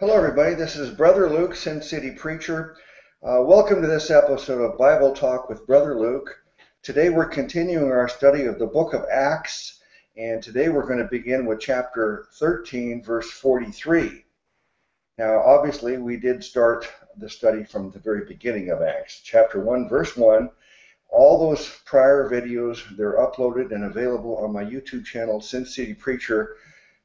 Hello, everybody. This is Brother Luke, Sin City Preacher. Uh, welcome to this episode of Bible Talk with Brother Luke. Today we're continuing our study of the book of Acts, and today we're going to begin with chapter 13, verse 43. Now, obviously, we did start the study from the very beginning of Acts, chapter 1, verse 1. All those prior videos, they're uploaded and available on my YouTube channel, Sin City Preacher.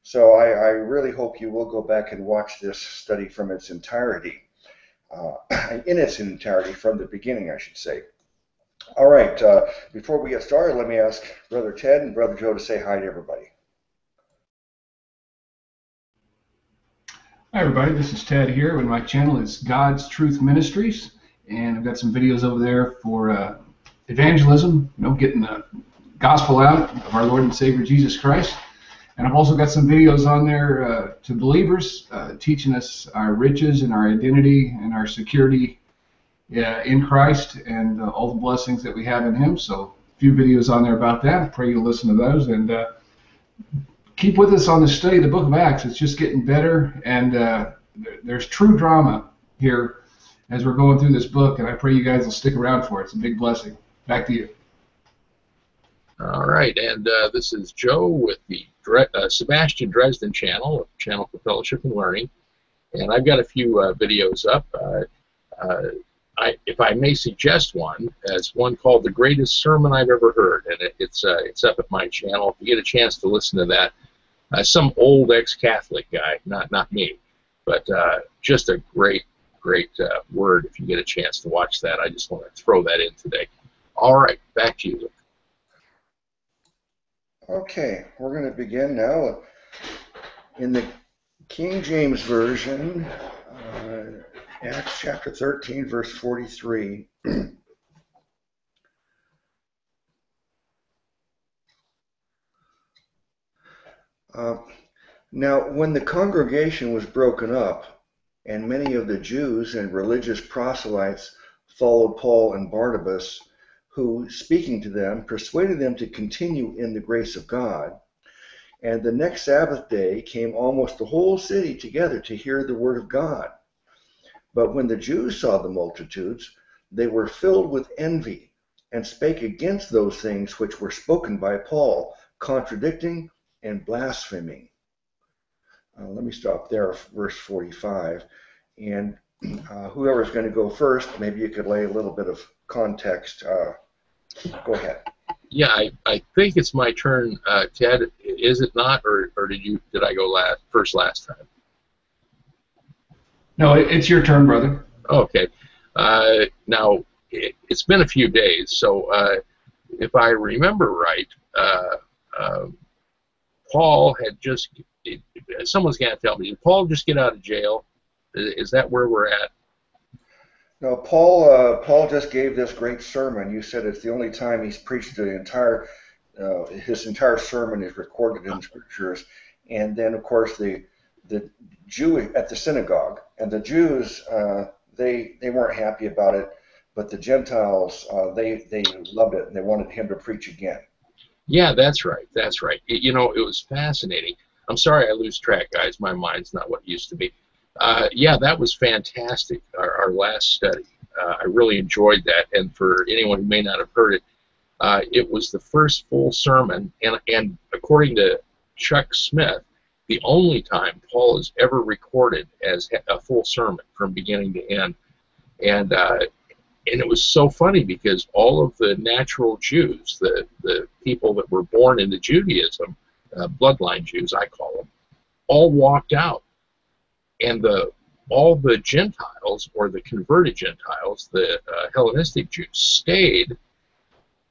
So I, I really hope you will go back and watch this study from its entirety, uh, in its entirety, from the beginning, I should say. All right, uh, before we get started, let me ask Brother Ted and Brother Joe to say hi to everybody. Hi everybody, this is Ted here, and my channel is God's Truth Ministries, and I've got some videos over there for uh, evangelism, you know, getting the gospel out of our Lord and Savior Jesus Christ. And I've also got some videos on there uh, to believers, uh, teaching us our riches and our identity and our security uh, in Christ and uh, all the blessings that we have in Him. So a few videos on there about that. I pray you'll listen to those and uh, keep with us on the study of the Book of Acts. It's just getting better, and uh, there, there's true drama here as we're going through this book. And I pray you guys will stick around for it. It's a big blessing. Back to you. All right, and uh, this is Joe with the Dre uh, Sebastian Dresden channel, channel for fellowship and learning, and I've got a few uh, videos up. Uh, uh, I, if I may suggest one, it's one called "The Greatest Sermon I've Ever Heard," and it, it's it's up at my channel. If you get a chance to listen to that, some old ex-Catholic guy, not not me, but just a great great uh, word. If you get a chance to watch that, I just want to throw that in today. All right, back to you. Okay, we're going to begin now in the King James Version, uh, Acts chapter 13, verse 43. uh, now, when the congregation was broken up, and many of the Jews and religious proselytes followed Paul and Barnabas, who, speaking to them, persuaded them to continue in the grace of God. And the next Sabbath day came almost the whole city together to hear the word of God. But when the Jews saw the multitudes, they were filled with envy and spake against those things which were spoken by Paul, contradicting and blaspheming. Uh, let me stop there, verse 45. And uh, whoever's going to go first, maybe you could lay a little bit of context uh, Go ahead. Yeah, I, I think it's my turn, uh, Ted. Is it not, or, or did you did I go last first last time? No, it's your turn, brother. Okay. Uh, now it, has been a few days, so uh, if I remember right, uh, um, Paul had just. It, someone's going to tell me. Did Paul just get out of jail? Is that where we're at? No, Paul. Uh, Paul just gave this great sermon. You said it's the only time he's preached the entire. Uh, his entire sermon is recorded in the scriptures, and then of course the the Jew at the synagogue and the Jews uh, they they weren't happy about it, but the Gentiles uh, they they loved it and they wanted him to preach again. Yeah, that's right. That's right. It, you know, it was fascinating. I'm sorry I lose track, guys. My mind's not what it used to be. Uh, yeah, that was fantastic, our, our last study. Uh, I really enjoyed that, and for anyone who may not have heard it, uh, it was the first full sermon, and, and according to Chuck Smith, the only time Paul is ever recorded as a full sermon from beginning to end. And uh, and it was so funny because all of the natural Jews, the, the people that were born into Judaism, uh, bloodline Jews, I call them, all walked out and the all the Gentiles or the converted Gentiles, the uh, Hellenistic Jews, stayed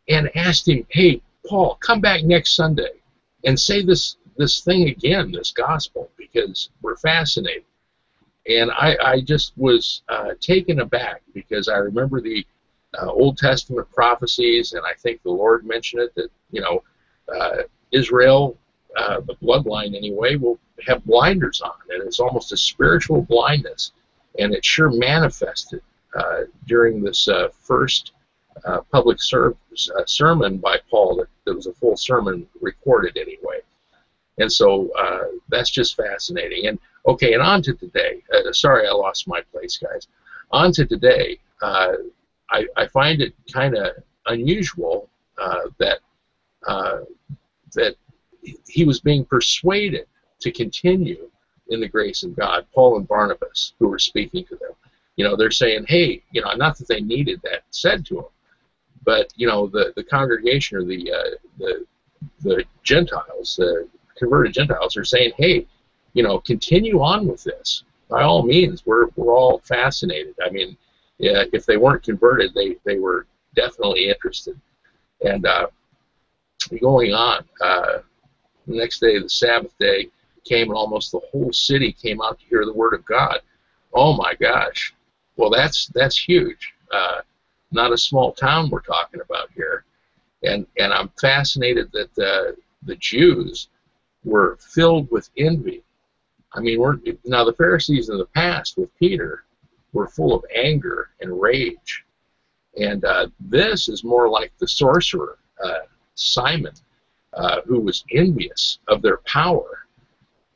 and asked him, "Hey, Paul, come back next Sunday and say this this thing again, this gospel, because we're fascinated." And I, I just was uh, taken aback because I remember the uh, Old Testament prophecies, and I think the Lord mentioned it that you know uh, Israel uh, the bloodline anyway, will have blinders on, and it's almost a spiritual blindness, and it sure manifested uh, during this uh, first uh, public uh, sermon by Paul. That there was a full sermon recorded anyway, and so uh, that's just fascinating. And Okay, and on to today. Uh, sorry, I lost my place, guys. On to today. I, I find it kind of unusual that that he was being persuaded to continue in the grace of God. Paul and Barnabas, who were speaking to them, you know, they're saying, "Hey, you know, not that they needed that said to them, but you know, the the congregation or the uh, the the Gentiles, the converted Gentiles, are saying, "Hey, you know, continue on with this. By all means, we're we're all fascinated. I mean, yeah, if they weren't converted, they they were definitely interested. And uh, going on, uh, the next day, the Sabbath day came, and almost the whole city came out to hear the word of God. Oh my gosh! Well, that's that's huge. Uh, not a small town we're talking about here, and and I'm fascinated that the the Jews were filled with envy. I mean, we're now the Pharisees in the past with Peter were full of anger and rage, and uh, this is more like the sorcerer uh, Simon, uh, who was envious of their power.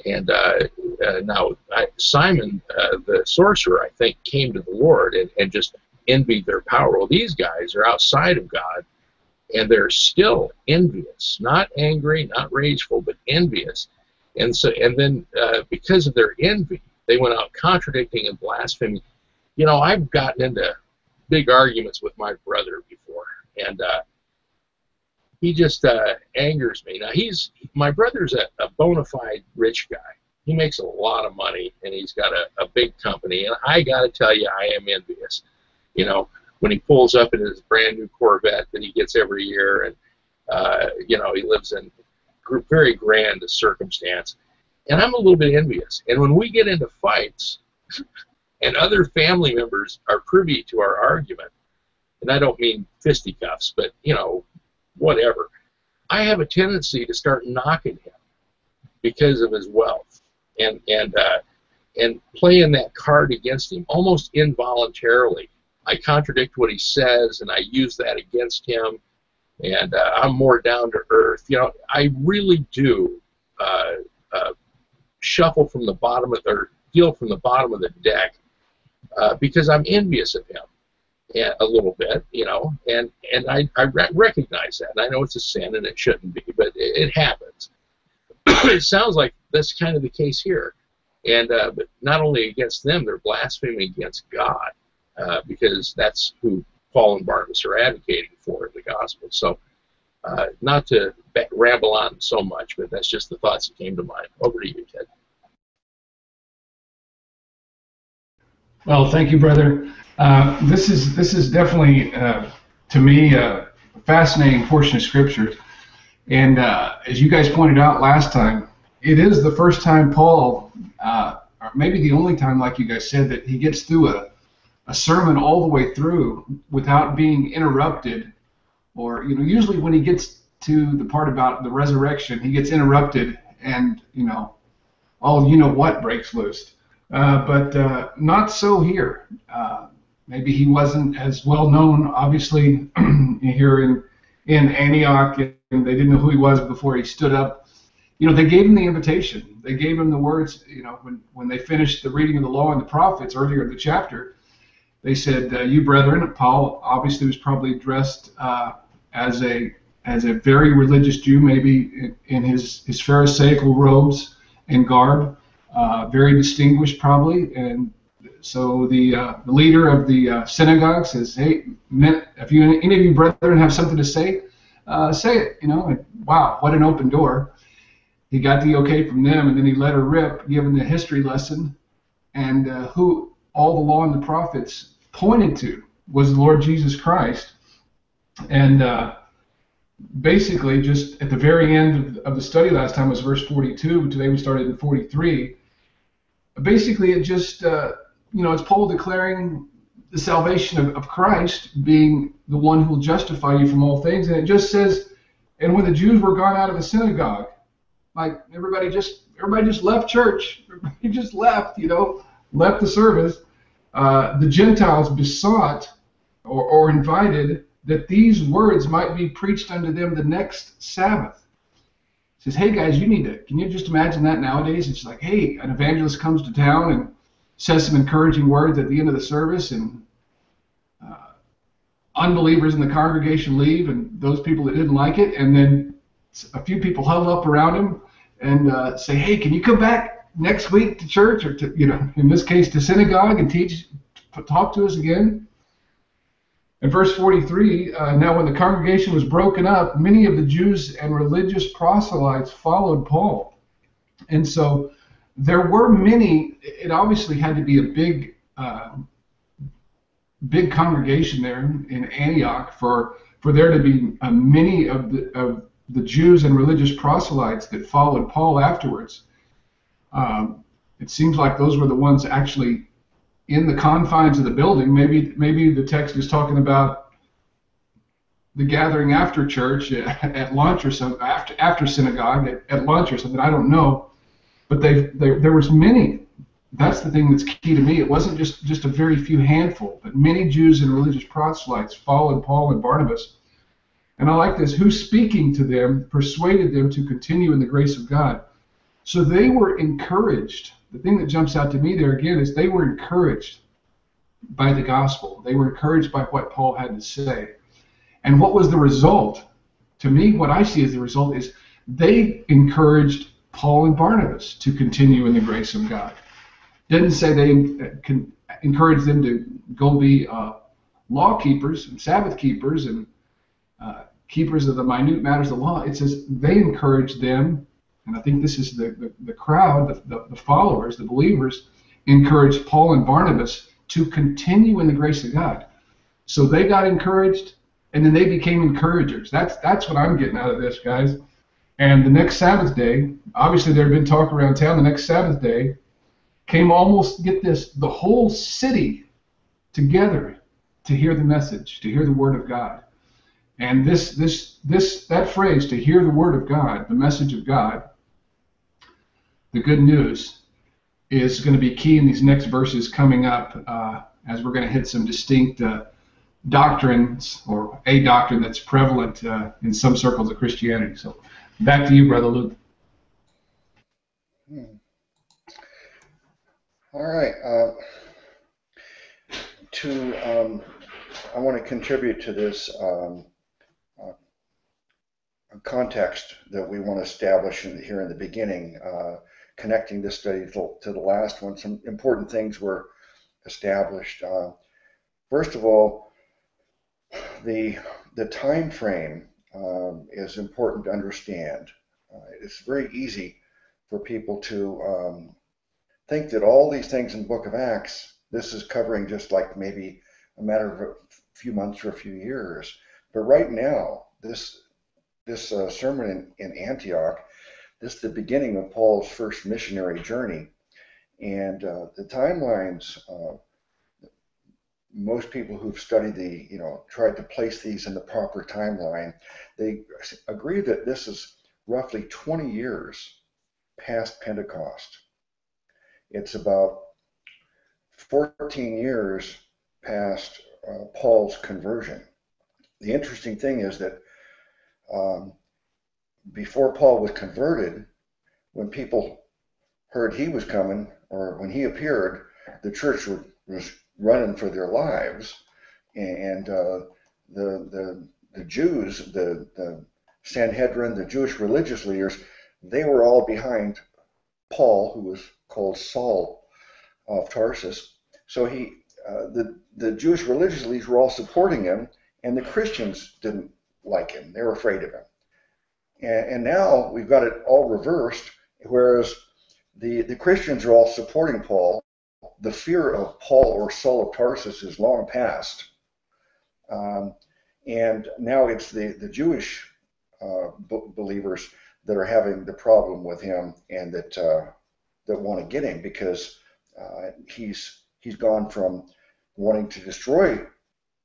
And uh, uh, now I, Simon, uh, the sorcerer, I think, came to the Lord and, and just envied their power. Well, these guys are outside of God, and they're still envious, not angry, not rageful, but envious. And so, and then uh, because of their envy, they went out contradicting and blaspheming. You know, I've gotten into big arguments with my brother before, and uh, he just uh, angers me. Now he's my brother's a, a bona fide rich guy. He makes a lot of money, and he's got a, a big company. And I got to tell you, I am envious. You know, when he pulls up in his brand new Corvette that he gets every year, and uh, you know he lives in very grand circumstance, and I'm a little bit envious. And when we get into fights, and other family members are privy to our argument, and I don't mean fisticuffs, but you know, whatever. I have a tendency to start knocking him because of his wealth, and and uh, and playing that card against him almost involuntarily. I contradict what he says, and I use that against him. And uh, I'm more down to earth. You know, I really do uh, uh, shuffle from the bottom of or deal from the bottom of the deck uh, because I'm envious of him a little bit, you know, and and I, I recognize that, and I know it's a sin and it shouldn't be, but it, it happens. it sounds like that's kind of the case here, and uh, but not only against them, they're blaspheming against God uh, because that's who Paul and Barnabas are advocating for in the gospel. So. Uh, not to ramble on so much, but that's just the thoughts that came to mind. Over to you, Ted. Well, thank you, brother. Uh, this is this is definitely uh, to me a fascinating portion of scripture, and uh, as you guys pointed out last time, it is the first time Paul, uh, or maybe the only time, like you guys said, that he gets through a a sermon all the way through without being interrupted, or you know, usually when he gets to the part about the resurrection, he gets interrupted, and you know, all you know what breaks loose. Uh, but uh, not so here. Uh, maybe he wasn't as well known, obviously, here in in Antioch, and they didn't know who he was before he stood up. You know, they gave him the invitation. They gave him the words. You know, when when they finished the reading of the law and the prophets earlier in the chapter, they said, uh, "You brethren." Paul obviously was probably dressed uh, as a as a very religious Jew, maybe in, his his Pharisaical robes and garb uh, very distinguished probably. And so the, uh, the leader of the uh, synagogue says, "Hey, if you any of you brethren have something to say, uh, say it." You know, and wow, what an open door. He got the okay from them, and then he let her rip, giving the history lesson, and uh, who all the law and the prophets pointed to was the Lord Jesus Christ, and uh, basically just at the very end of, of, the study last time was verse 42 today we started in 43 basically it just uh, you know it's Paul declaring the salvation of, of Christ being the one who will justify you from all things, and it just says, and when the Jews were gone out of the synagogue, like everybody just everybody just left church, everybody just left, you know, left the service. Uh, the Gentiles besought or, or invited that these words might be preached unto them the next Sabbath. Says, "Hey guys, you need to. Can you just imagine that nowadays? It's like, hey, an evangelist comes to town and says some encouraging words at the end of the service, and uh, unbelievers in the congregation leave, and those people that didn't like it, and then a few people huddle up around him and uh, say, "Hey, can you come back next week to church, or to, you know, in this case, to synagogue and teach, talk to us again?" In verse 43, uh, now when the congregation was broken up, many of the Jews and religious proselytes followed Paul. And so there were many, it obviously had to be a big, uh, big congregation there in Antioch for, for there to be uh, many of the, of the Jews and religious proselytes that followed Paul afterwards. Um, it seems like those were the ones actually in the confines of the building. Maybe maybe the text is talking about the gathering after church at lunch or something, after after synagogue at, at lunch or something. I don't know, but they there was many. That's the thing that's key to me. It wasn't just just a very few handful, but many Jews and religious proselytes followed Paul and Barnabas. And I like this. Who speaking to them persuaded them to continue in the grace of God. So they were encouraged the thing that jumps out to me there again is they were encouraged by the gospel. They were encouraged by what Paul had to say. And what was the result? To me, what I see as the result is they encouraged Paul and Barnabas to continue in the grace of God. Didn't say they encouraged them to go be uh, law keepers and Sabbath keepers and uh, keepers of the minute matters of law. It says they encouraged them and I think this is the, the, the crowd, the, the, the followers, the believers, encouraged Paul and Barnabas to continue in the grace of God. So they got encouraged, and then they became encouragers. That's that's what I'm getting out of this, guys. And the next Sabbath day, obviously there had been talk around town. The next Sabbath day came almost get this the whole city together to hear the message, to hear the word of God. And this this this that phrase to hear the word of God, the message of God, the good news is going to be key in these next verses coming up uh, as we're going to hit some distinct uh, doctrines or a doctrine that's prevalent uh, in some circles of Christianity. So back to you, Brother Luke. Hmm. All right. Uh, to um, I want to contribute to this um, uh, context that we want to establish in, here in the beginning. Connecting this study to, to, the last one, some important things were established. Uh, first of all, the the time frame um, is important to understand. Uh, it's very easy for people to um, think that all these things in the Book of Acts, this is covering just like maybe a matter of a few months or a few years. But right now, this this uh, sermon in, in Antioch this is the beginning of Paul's first missionary journey. And uh, the timelines, uh, most people who've studied the, you know, tried to place these in the proper timeline, they agree that this is roughly 20 years past Pentecost. It's about 14 years past uh, Paul's conversion. The interesting thing is that um, before Paul was converted, when people heard he was coming or when he appeared, the church was running for their lives, and uh, the the the Jews, the the Sanhedrin, the Jewish religious leaders, they were all behind Paul, who was called Saul of Tarsus. So he, uh, the the Jewish religious leaders were all supporting him, and the Christians didn't like him; they were afraid of him. And, and now we've got it all reversed, whereas the, the Christians are all supporting Paul. The fear of Paul or Saul of Tarsus is long past. Um, and now it's the, the Jewish uh, believers that are having the problem with him and that uh, that want to get him because uh, he's he's gone from wanting to destroy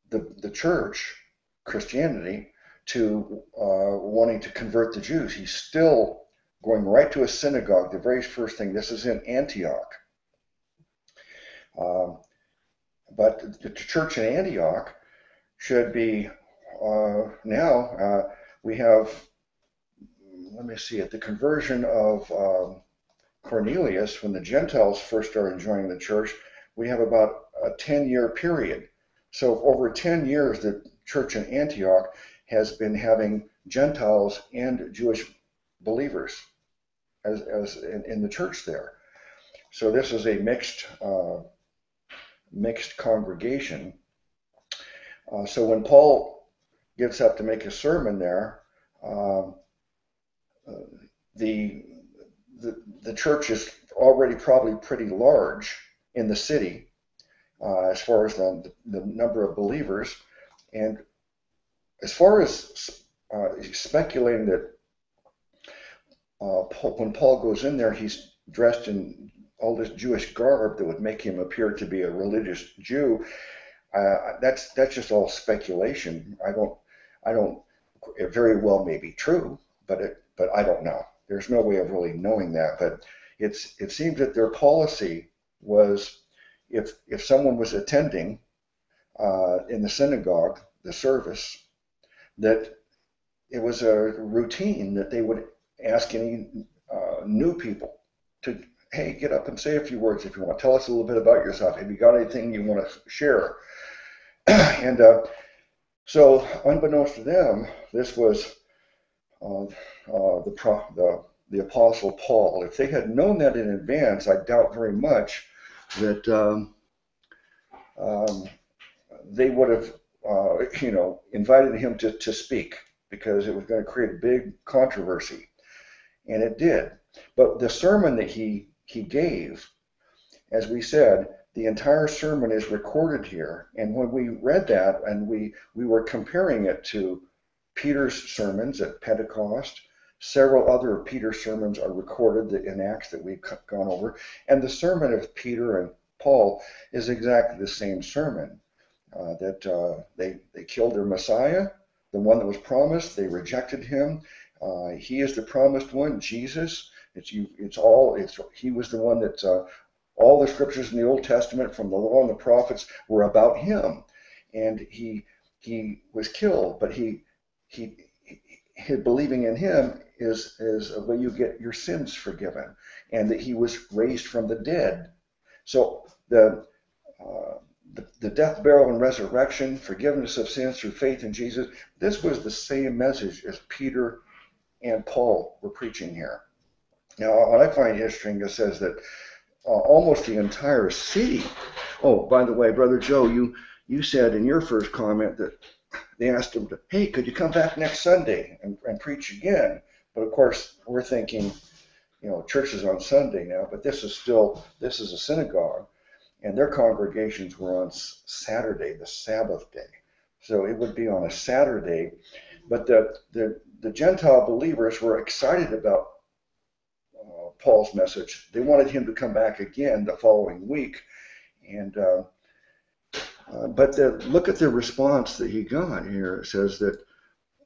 the the church, Christianity, to uh, wanting to convert the Jews. He's still going right to a synagogue. The very first thing, this is in Antioch. Um, but the church in Antioch should be uh, now, uh, we have let me see, it, the conversion of um, Cornelius, when the Gentiles first started joining the church, we have about a 10 year period. So, over 10 years, the church in Antioch has been having Gentiles and Jewish believers as, as in, in the church there. So, this is a mixed, uh, mixed congregation. Uh, so, when Paul gets up to make a sermon there, uh, the the, the church is already probably pretty large in the city uh, as far as the, the number of believers. And as far as uh, speculating that uh, when Paul goes in there, he's dressed in all this Jewish garb that would make him appear to be a religious Jew. Uh, that's that's just all speculation. I don't I don't. It very well may be true, but it but I don't know. There's no way of really knowing that, but it's it seems that their policy was if if someone was attending uh, in the synagogue the service that it was a routine that they would ask any uh, new people to hey get up and say a few words if you want. Tell us a little bit about yourself. Have you got anything you want to share? And uh, so unbeknownst to them this was uh, uh, the, the, the Apostle Paul. If they had known that in advance, I doubt very much that um, um, they would have, uh, you know, invited him to, to speak because it was going to create a big controversy, and it did. But the sermon that he he gave, as we said, the entire sermon is recorded here. And when we read that and we we were comparing it to Peter's sermons at Pentecost. Several other Peter sermons are recorded in Acts that we've gone over. And the sermon of Peter and Paul is exactly the same sermon. Uh, that uh, they, they killed their Messiah, the one that was promised. They rejected him. Uh, he is the promised one, Jesus. It's you. It's all. It's he was the one that uh, all the scriptures in the Old Testament, from the law and the prophets, were about him, and he he was killed, but he he, he believing in him is is a way you get your sins forgiven, and that he was raised from the dead. So the uh, the, the death, burial, and resurrection, forgiveness of sins through faith in Jesus. This was the same message as Peter and Paul were preaching here. Now, what I find interesting is says that uh, almost the entire city. Oh, by the way, brother Joe, you you said in your first comment that they asked him to, hey, could you come back next Sunday and, and preach again? But of course, we're thinking, you know, church is on Sunday now, but this is still, this is a synagogue. And their congregations were on Saturday, the Sabbath day. So it would be on a Saturday. But the, the, the Gentile believers were excited about uh, Paul's message. They wanted him to come back again the following week. And uh, uh, but the, look at the response that he got here. It says that,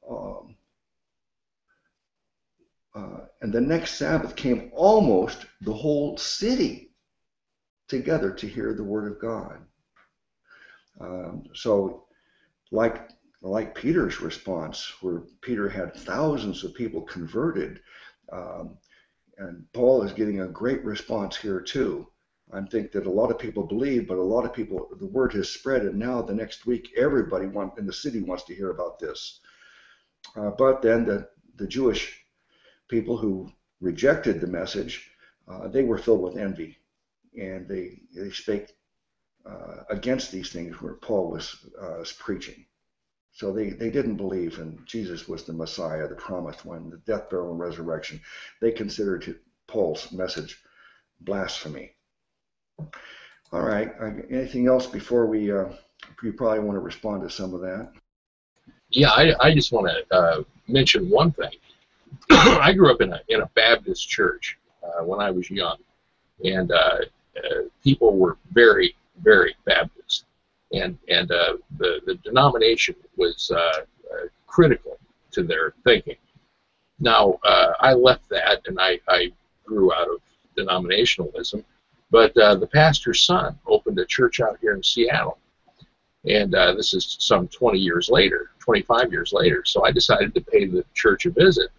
um, uh, and the next Sabbath came almost the whole city together to hear the word of God. Um, so, like like Peter's response, where Peter had thousands of people converted, um, and Paul is getting a great response here too. I think that a lot of people believe, but a lot of people, the word has spread, and now the next week, everybody want, in the city wants to hear about this. Uh, but then the, the Jewish people who rejected the message, uh, they were filled with envy, and they they spake uh, against these things where Paul was, uh, preaching. So they, they didn't believe in Jesus was the Messiah, the promised one, the death, burial, and resurrection. They considered Paul's message blasphemy. All right. Anything else before we? Uh, you probably want to respond to some of that. Yeah, I, I just want to uh, mention one thing. I grew up in a in a Baptist church uh, when I was young, and uh, uh, people were very very Baptist, and and uh, the the denomination was critical to their thinking. Now I left that, and I, I grew out of denominationalism but uh, the pastor's son opened a church out here in Seattle. And uh, this is some 20 years later, 25 years later. So I decided to pay the church a visit.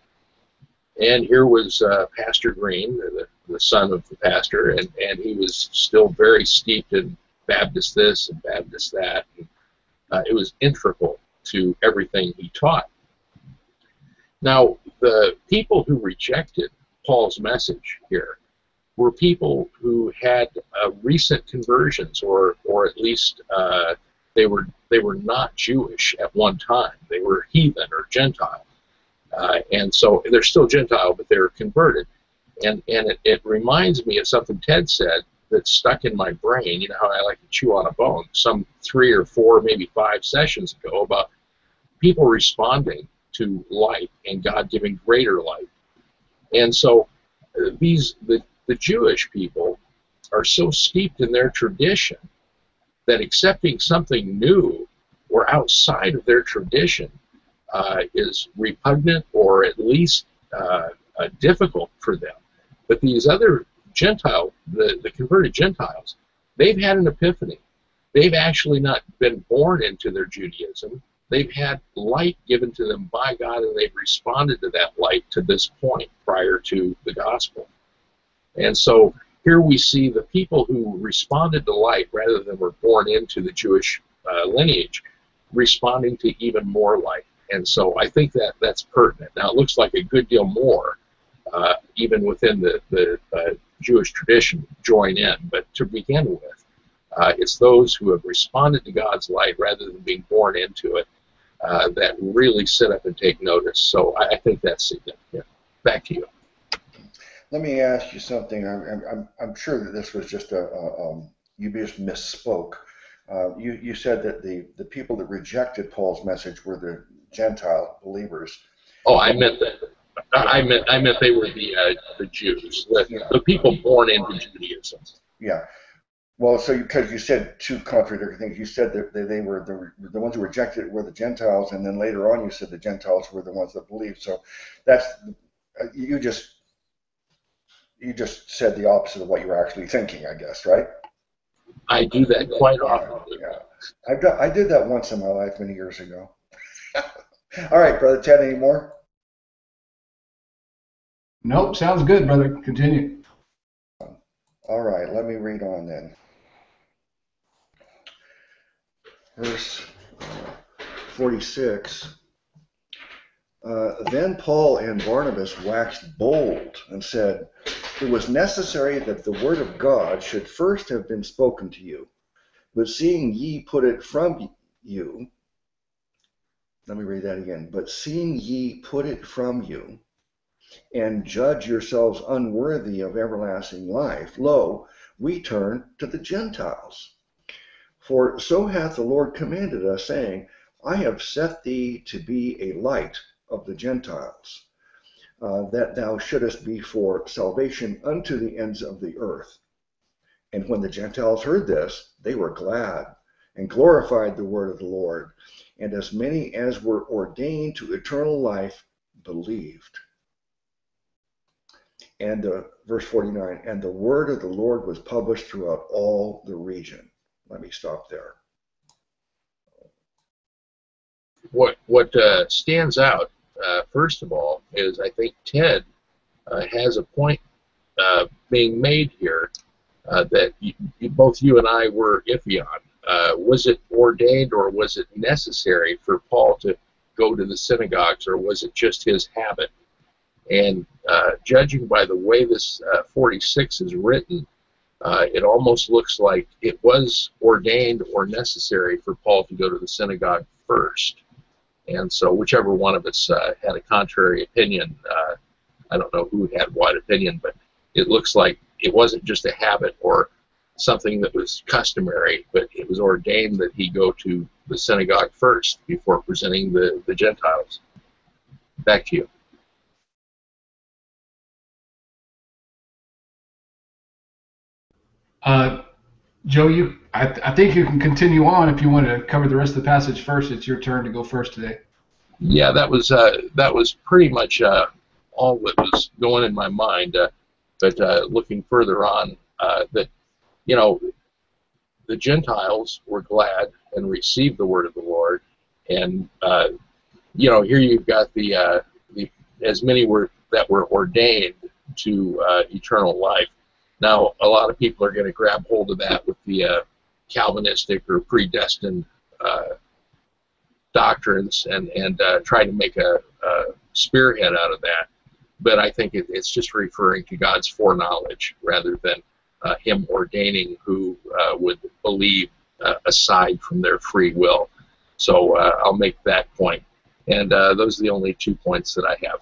And here was uh, Pastor Green, the, the son of the pastor, and, and he was still very steeped in Baptist this and Baptist that. And, uh, it was integral to everything he taught. Now, the people who rejected Paul's message here were people who had uh, recent conversions, or or at least uh, they were they were not Jewish at one time. They were heathen or Gentile, and so they're still Gentile, but they're converted. And and it, it reminds me of something Ted said that stuck in my brain. You know how I like to chew on a bone. Some three or four, maybe five sessions ago about people responding to light and God giving greater light. And so uh, these the the Jewish people are so steeped in their tradition that accepting something new or outside of their tradition uh, is repugnant or at least uh, uh, difficult for them. But these other Gentile, the, the converted Gentiles, they've had an epiphany. They've actually not been born into their Judaism. They've had light given to them by God, and they've responded to that light to this point prior to the gospel. And so here we see the people who responded to light rather than were born into the Jewish uh, lineage responding to even more light. And so I think that that's pertinent. Now it looks like a good deal more, uh, even within the, the uh, Jewish tradition, join in. But to begin with, uh, it's those who have responded to God's light rather than being born into it uh, that really sit up and take notice. So I, I think that's significant. Back to you. Let me ask you something. I'm, I'm, I'm sure that this was just a, a um, you just misspoke. Uh, you, you said that the, the people that rejected Paul's message were the Gentile believers. Oh, I meant that. I meant I meant they were the uh, the Jews, the, yeah. the people born into Judaism. Yeah. Well, so because you, you, said two contradictory things, you said that they, they were the, the ones who rejected were the Gentiles, and then later on you said the Gentiles were the ones that believed. So that's you just you just said the opposite of what you were actually thinking, I guess, right? I do that quite often. Yeah, I've done, I did that once in my life many years ago. All right, brother Ted, any more? Nope, sounds good, brother. Continue. All right, let me read on then. Verse 46. Uh, then Paul and Barnabas waxed bold and said, It was necessary that the word of God should first have been spoken to you. But seeing ye put it from you, let me read that again. But seeing ye put it from you, and judge yourselves unworthy of everlasting life, lo, we turn to the Gentiles. For so hath the Lord commanded us, saying, I have set thee to be a light of the Gentiles, uh, that thou shouldest be for salvation unto the ends of the earth. And when the Gentiles heard this, they were glad and glorified the word of the Lord. And as many as were ordained to eternal life believed. And uh, verse 49, and the word of the Lord was published throughout all the region. Let me stop there. What what uh, stands out uh, first of all, is I think Ted uh, has a point uh, being made here uh, that you, both you and I were iffy on. Uh, was it ordained or was it necessary for Paul to go to the synagogues, or was it just his habit? And uh, judging by the way this 46 is written, it almost looks like it was ordained or necessary for Paul to go to the synagogue first. And so, whichever one of us uh, had a contrary opinion, uh, I don't know who had what opinion, but it looks like it wasn't just a habit or something that was customary, but it was ordained that he go to the synagogue first before presenting the, the Gentiles. Back to you. Uh, Joe, you, I, th- I think you can continue on if you want to cover the rest of the passage first. It's your turn to go first today. Yeah, that was uh, that was pretty much uh, all that was going in my mind. Uh, but uh, looking further on, uh, that you know, the Gentiles were glad and received the word of the Lord, and uh, you know, here you've got the the as many were that were ordained to uh, eternal life. Now, a lot of people are going to grab hold of that with the uh, Calvinistic or predestined uh, doctrines and and uh, try to make a, a, spearhead out of that. But I think it, it's just referring to God's foreknowledge rather than uh, Him ordaining who uh, would believe uh, aside from their free will. So uh, I'll make that point. And uh, those are the only two points that I have.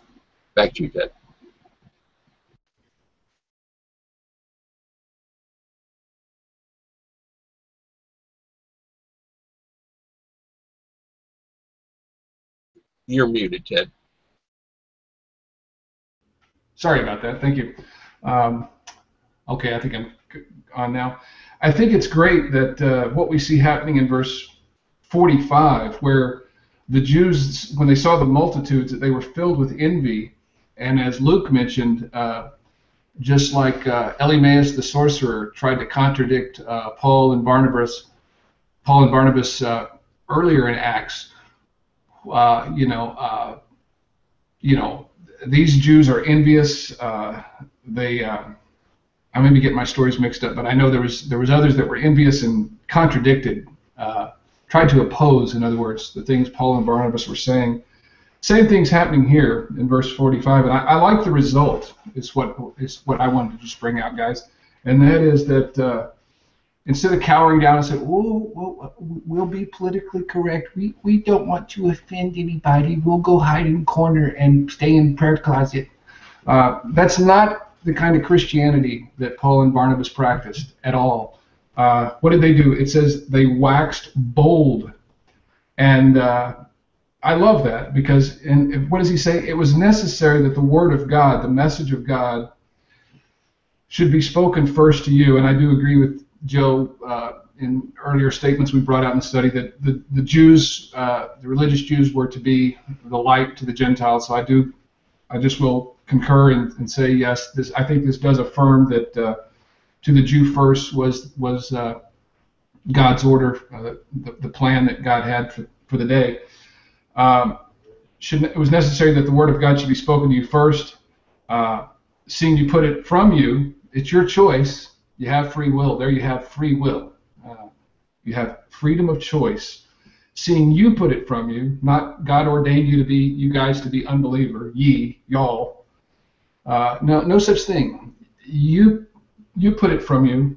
Back to you, Ted. You're muted, Ted. Sorry about that. Thank you. Um, okay, I think I'm on now. I think it's great that uh, what we see happening in verse 45, where the Jews, when they saw the multitudes, that they were filled with envy, and as Luke mentioned, uh, just like uh, Elymas the sorcerer tried to contradict uh, Paul and Barnabas, Paul and Barnabas uh, earlier in Acts, uh, you know, uh, you know, these Jews are envious. They, I maybe get my stories mixed up, but I know there was there was others that were envious and contradicted, uh, tried to oppose, in other words, the things Paul and Barnabas were saying. Same thing's happening here in verse 45, and I, I like the result. Is what is what I wanted to just bring out, guys, and that is that uh, instead of cowering down and saying, "Oh, we'll, be politically correct. We we don't want to offend anybody. We'll go hide in corner and stay in prayer closet." Uh, that's not the kind of Christianity that Paul and Barnabas practiced at all. Uh, what did they do? It says they waxed bold, and uh, I love that because, and what does he say? It was necessary that the word of God, the message of God, should be spoken first to you. And I do agree with Joe, uh, in earlier statements we brought out in the study that the, the Jews, uh, the religious Jews, were to be the light to the Gentiles. So I do, I just will concur and, and say yes. This I think this does affirm that uh, to the Jew first was was uh, God's order, uh, the, the plan that God had for, for the day. Um, should, it was necessary that the word of God should be spoken to you first. Uh, seeing you put it from you, it's your choice you have free will. There you have free will. Uh, you have freedom of choice. Seeing you put it from you, not God ordained you to be, you guys to be unbeliever, ye, y'all. Uh, no, no such thing. You, you put it from you,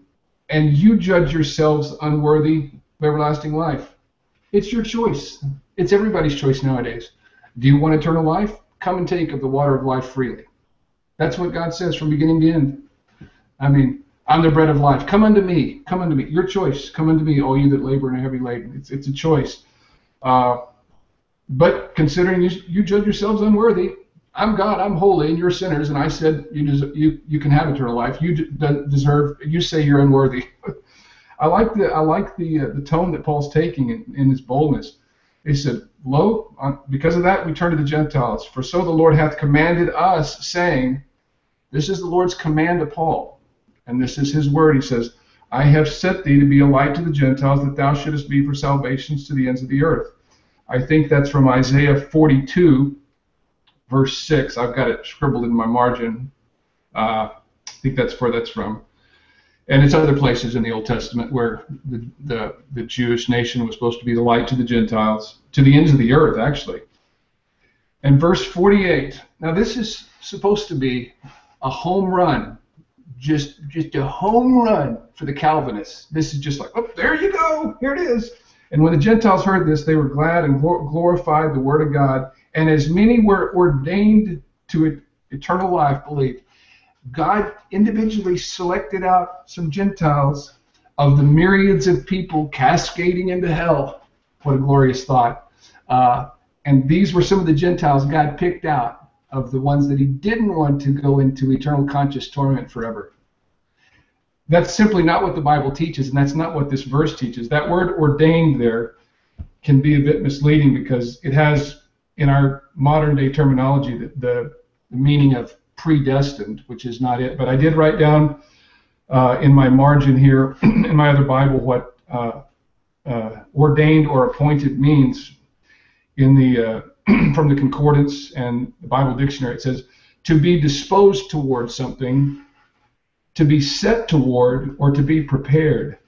and you judge yourselves unworthy of everlasting life. It's your choice. It's everybody's choice nowadays. Do you want eternal life? Come and take of the water of life freely. That's what God says from beginning to end. I mean, I'm the bread of life. Come unto me. Come unto me. Your choice. Come unto me, all you that labor and are heavy laden. It's, it's a choice. Uh, but considering you, you judge yourselves unworthy, I'm God, I'm holy, and you're sinners, and I said you des- you you can have eternal life. You deserve. You say you're unworthy. I like the I like the uh, the tone that Paul's taking in, in his boldness. He said, "Lo, because of that we turn to the Gentiles. For so the Lord hath commanded us, saying, This is the Lord's command to Paul and this is his word. He says, I have set thee to be a light to the Gentiles, that thou shouldest be for salvations to the ends of the earth. I think that's from Isaiah 42, verse 6. I've got it scribbled in my margin. Uh, I think that's where that's from. And it's other places in the Old Testament where the, the, the Jewish nation was supposed to be the light to the Gentiles, to the ends of the earth, actually. And verse 48. Now, this is supposed to be a home run just just a home run for the Calvinists. This is just like, oh, there you go, here it is. And when the Gentiles heard this, they were glad and glorified the word of God. And as many were ordained to eternal life, believed. God individually selected out some Gentiles of the myriads of people cascading into hell. What a glorious thought. Uh, and these were some of the Gentiles God picked out of the ones that he didn't want to go into eternal conscious torment forever. That's simply not what the Bible teaches, and that's not what this verse teaches. That word ordained there can be a bit misleading because it has, in our modern day terminology, the, the, meaning of predestined, which is not it. But I did write down uh, in my margin here in my other Bible what uh, uh, ordained or appointed means in the uh, from the concordance and the Bible dictionary. It says to be disposed towards something, to be set toward, or to be prepared.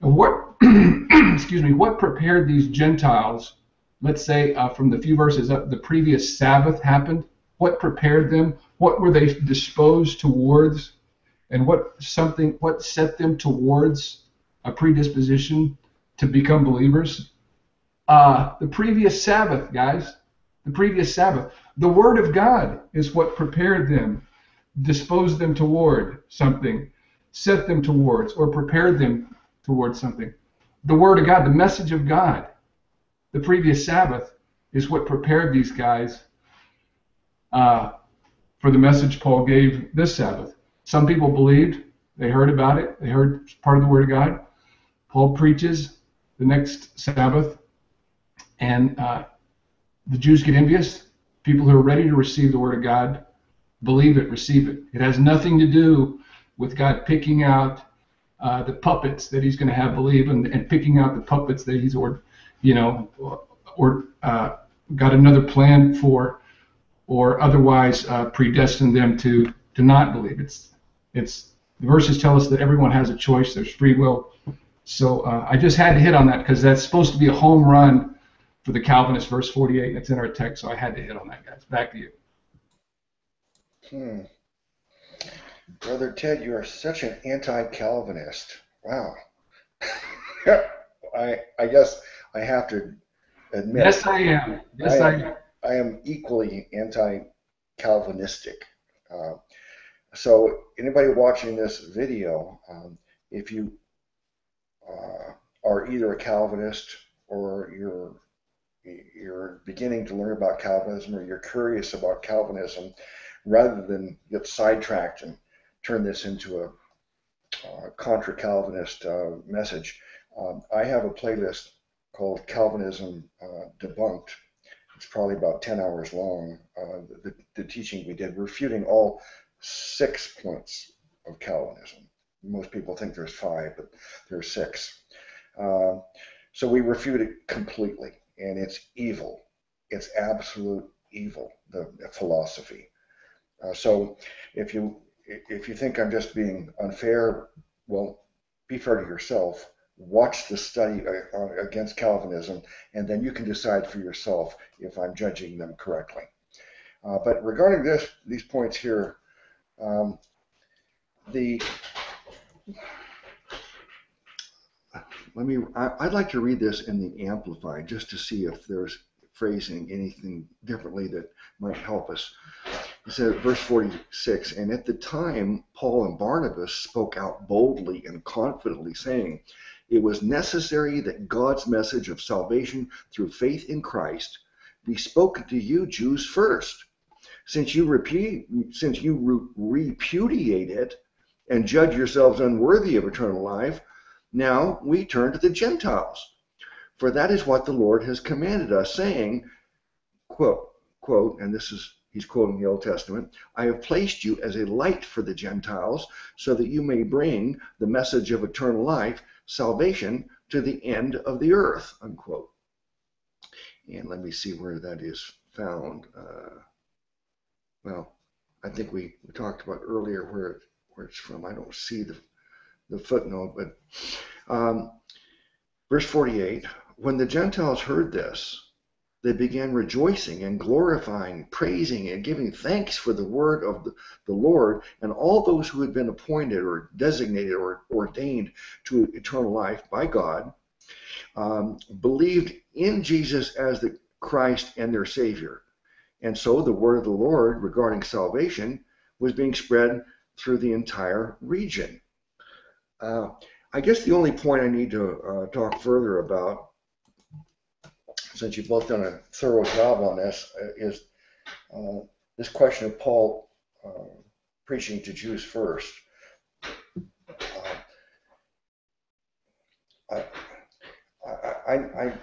What, excuse me, what prepared these Gentiles? Let's say uh, from the few verses up, the previous Sabbath happened. What prepared them? What were they disposed towards? And what something? What set them towards a predisposition to become believers? Uh, the previous Sabbath, guys. The previous Sabbath. The Word of God is what prepared them, disposed them toward something, set them towards, or prepared them towards something. The Word of God, the message of God, the previous Sabbath, is what prepared these guys uh, for the message Paul gave this Sabbath. Some people believed, they heard about it, they heard part of the Word of God. Paul preaches the next Sabbath, and uh, the Jews get envious. People who are ready to receive the Word of God believe it, receive it. It has nothing to do with God picking out uh, the puppets that He's going to have believe and, and, picking out the puppets that He's or, you know, or, uh, got another plan for, or otherwise uh, predestined them to to not believe. It's it's the verses tell us that everyone has a choice. There's free will. So uh, I just had to hit on that because that's supposed to be a home run for the Calvinist, verse 48. It's in our text, so I had to hit on that, guys. Back to you. Hmm. Brother Ted, you are such an anti-Calvinist. Wow. I I guess I have to admit. Yes, I am. Yes, I, am. I am equally anti-Calvinistic. Uh, so anybody watching this video, um, if you uh, are either a Calvinist or you're you're beginning to learn about Calvinism or you're curious about Calvinism, rather than get sidetracked and turn this into a uh, contra Calvinist uh, message, um, I have a playlist called Calvinism uh, Debunked. It's probably about 10 hours long. Uh, the, the teaching we did, refuting all six points of Calvinism. Most people think there's five, but there's six. Uh, so we refute it completely and it's evil. It's absolute evil, the, the philosophy. Uh, so if you if you think I'm just being unfair, well, be fair to yourself. Watch the study uh, uh, against Calvinism, and then you can decide for yourself if I'm judging them correctly. Uh, but regarding this, these points here, um, the let me, I, would like to read this in the Amplified just to see if there's phrasing anything differently that might help us. It says, verse 46, and at the time Paul and Barnabas spoke out boldly and confidently, saying, It was necessary that God's message of salvation through faith in Christ be spoken to you Jews first. Since you, since you re- repudiate it and judge yourselves unworthy of eternal life, now we turn to the Gentiles. For that is what the Lord has commanded us, saying, quote, quote, and this is he's quoting the Old Testament, I have placed you as a light for the Gentiles, so that you may bring the message of eternal life, salvation, to the end of the earth, unquote. And let me see where that is found. Uh, well, I think we, we talked about earlier where, where it's from. I don't see the the footnote, but um, verse 48 when the Gentiles heard this, they began rejoicing and glorifying, praising, and giving thanks for the word of the, Lord, and all those who had been appointed or designated or ordained to eternal life by God um, believed in Jesus as the Christ and their Savior. And so the word of the Lord regarding salvation was being spread through the entire region. Uh, I guess the only point I need to uh, talk further about, since you've both done a thorough job on this, uh, is uh, this question of Paul uh, preaching to Jews first. Uh, I, I, I,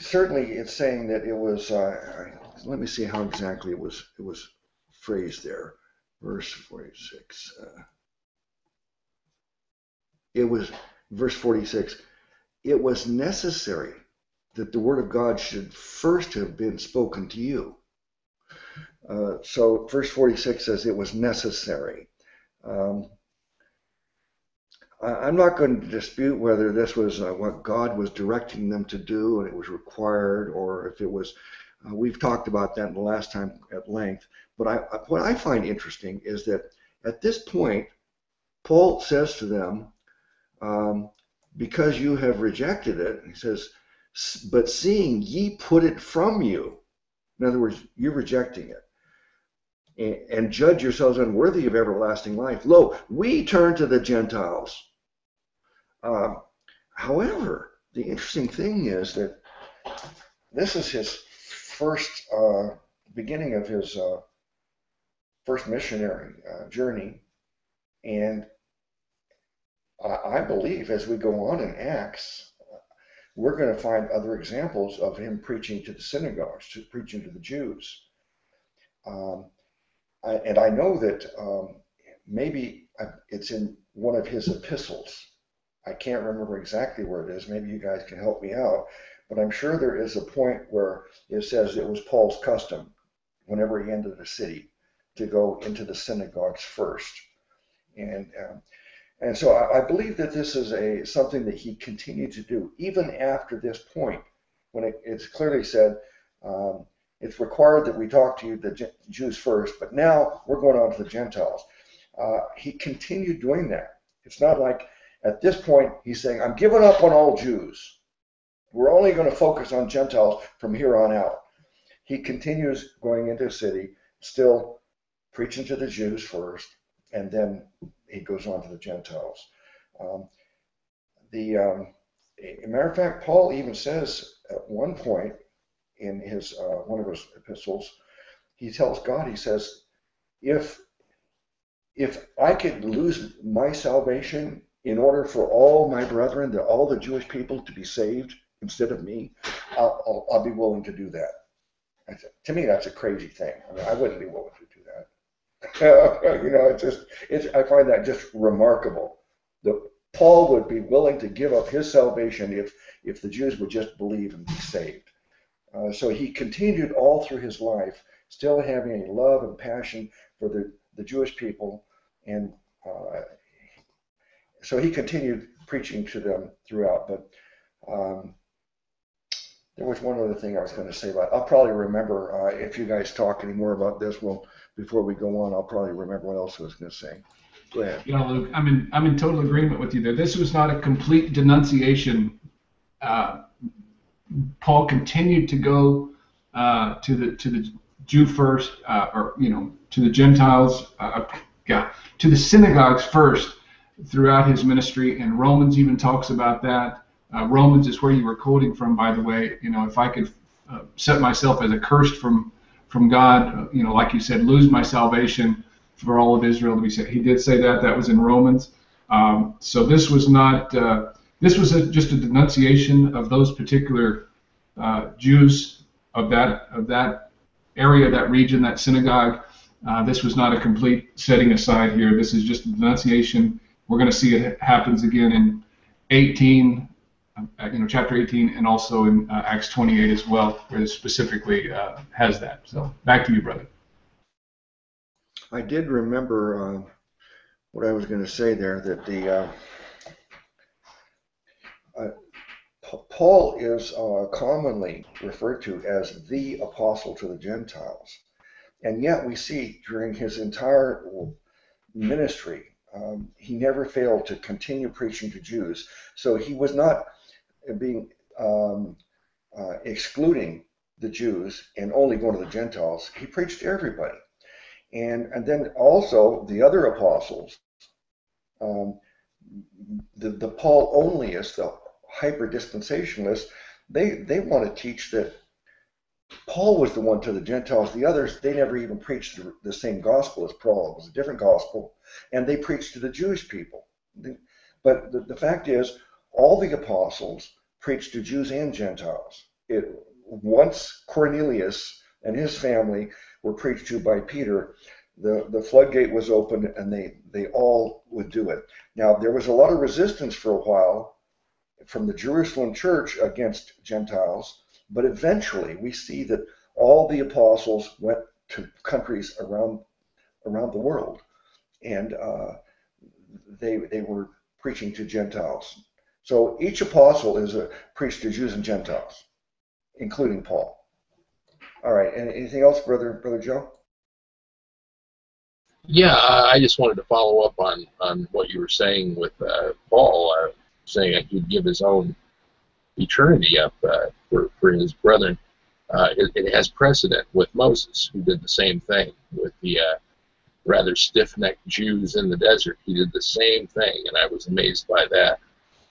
certainly it's saying that it was. let me see how exactly it was. It was phrased there, verse forty-six it was verse 46 it was necessary that the word of god should first have been spoken to you Uh, so verse 46 says it was necessary. Um, I, am not going to dispute whether this was uh, what God was directing them to do and it was required, or if it was. Uh, we've talked about that in the last time at length. But I, what I find interesting is that at this point, Paul says to them, um, "Because you have rejected it," he says, "but seeing ye put it from you." In other words, you're rejecting it and judge yourselves unworthy of everlasting life. Lo, we turn to the Gentiles. Uh, however, the interesting thing is that this is his first uh, beginning of his uh, first missionary uh, journey, and I, I believe as we go on in Acts, we're going to find other examples of him preaching to the synagogues, to preaching to the Jews. Um, I, and I know that um, maybe it's in one of his epistles. I can't remember exactly where it is. Maybe you guys can help me out. But I'm sure there is a point where it says it was Paul's custom, whenever he entered a city, to go into the synagogues first. And um, and so I, I, believe that this is a something that he continued to do even after this point, when it, it's clearly said um, it's required that we talk to you, the Jews first, but now we're going on to the Gentiles. Uh, he continued doing that. It's not like at this point he's saying, I'm giving up on all Jews. We're only going to focus on Gentiles from here on out. He continues going into the city, still preaching to the Jews first, and then he goes on to the Gentiles. Um, the um, matter of fact, Paul even says at one point in his uh, one of his epistles, he tells God, he says, if if I could lose my salvation in order for all my brethren, the, all the Jewish people to be saved instead of me, I'll, I'll, I'll be willing to do that. Said, to me, that's a crazy thing. I mean, I wouldn't be willing to do. you know, it's just, it's, I find that just remarkable. That Paul would be willing to give up his salvation if, if the Jews would just believe and be saved. Uh, so he continued all through his life, still having a love and passion for the, the Jewish people. And uh, so he continued preaching to them throughout. But um, there was one other thing I was going to say about. I'll probably remember uh, if you guys talk any more about this. Well, before we go on, I'll probably remember what else I was going to say. Go ahead. Yeah, Luke, I'm in I'm in total agreement with you there. This was not a complete denunciation uh, Paul continued to go uh, to the to the Jew first, uh, or you know, to the Gentiles, uh, yeah, to the synagogues first throughout his ministry. And Romans even talks about that. Uh, Romans is where you were quoting from, by the way. You know, if I could uh, set myself as accursed from from God, uh, you know, like you said, lose my salvation for all of Israel to be saved. He did say that. That was in Romans. Um, so this was not this was a, just a denunciation of those particular uh, Jews of that of that area, that region, that synagogue. Uh, this was not a complete setting aside here. This is just a denunciation. We're going to see it happens again in 18, uh, you know, chapter 18, and also in uh, Acts 28 as well, where it specifically uh, has that. So back to you, brother. I did remember uh, what I was going to say there that the uh, Paul is uh, commonly referred to as the apostle to the Gentiles. And yet we see during his entire ministry, um, he never failed to continue preaching to Jews. So he was not being um, uh, excluding the Jews and only going to the Gentiles. He preached to everybody. And, and then also the other apostles, um, the, the Paul onlyists, the hyper dispensationalists, they, they want to teach that Paul was the one to the Gentiles. The others, they never even preached the, same gospel as Paul. It was a different gospel, and they preached to the Jewish people. But the, the fact is, all the apostles preached to Jews and Gentiles. It, once Cornelius and his family were preached to by Peter, the, the floodgate was open and they, they all would do it. Now, there was a lot of resistance for a while from the Jerusalem church against Gentiles, but eventually we see that all the apostles went to countries around around the world, and uh, they they were preaching to Gentiles. So each apostle is a preached to Jews and Gentiles, including Paul. All right. And anything else, brother, brother Joe? Yeah, I just wanted to follow up on on what you were saying with uh, Paul, uh, saying he'd give his own eternity up uh, for for his brethren. Uh, it, it, has precedent with Moses, who did the same thing with the uh, rather stiff-necked Jews in the desert. He did the same thing, and I was amazed by that.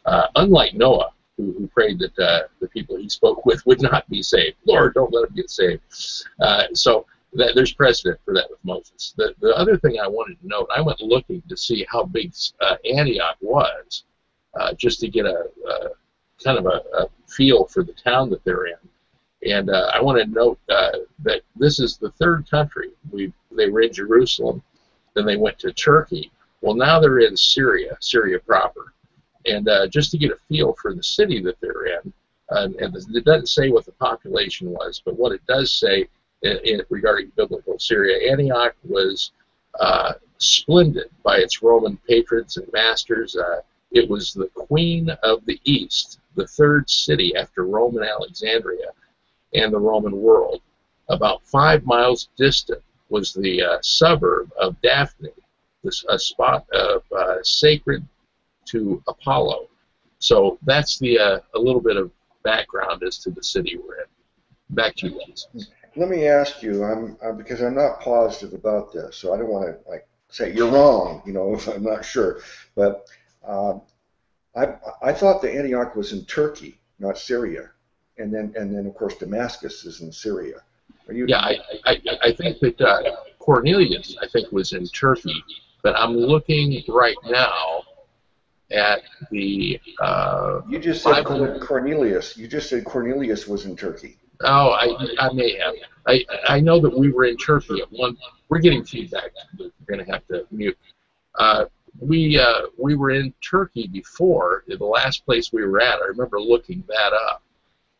Uh, unlike Noah, who, who prayed that uh, the people he spoke with would not be saved. Lord, don't let them get saved. Uh, so that, there's precedent for that with Moses. The, the other thing I wanted to note, I went looking to see how big uh, Antioch was, uh, just to get a, a kind of a, a, feel for the town that they're in. And uh, I want to note that this is the third country. We they were in Jerusalem, then they went to Turkey. Well, now they're in Syria, Syria proper. And uh, just to get a feel for the city that they're in, uh, and it doesn't say what the population was, but what it does say in, in regarding biblical Syria, Antioch was uh, splendid by its Roman patrons and masters. Uh, it was the queen of the East, the third city after Rome and Alexandria and the Roman world. About five miles distant was the uh, suburb of Daphne, this, a spot of uh, sacred to Apollo. So that's the uh, a little bit of background as to the city we're in. Back to you. Let me ask you, I'm uh, because I'm not positive about this, so I don't want to like say you're wrong, you know, if I'm not sure. But um, I I thought the Antioch was in Turkey, not Syria, and then and then of course Damascus is in Syria. Are you? Yeah, I I, I think that uh, Cornelius I think was in Turkey, but I'm looking right now at the. Uh, you just said Cornelius. You just said Cornelius was in Turkey. Oh, I, I may have. I, I know that we were in Turkey at one. We're getting feedback. We're going to have to mute. Uh, we uh, we were in Turkey before. The last place we were at, I remember looking that up.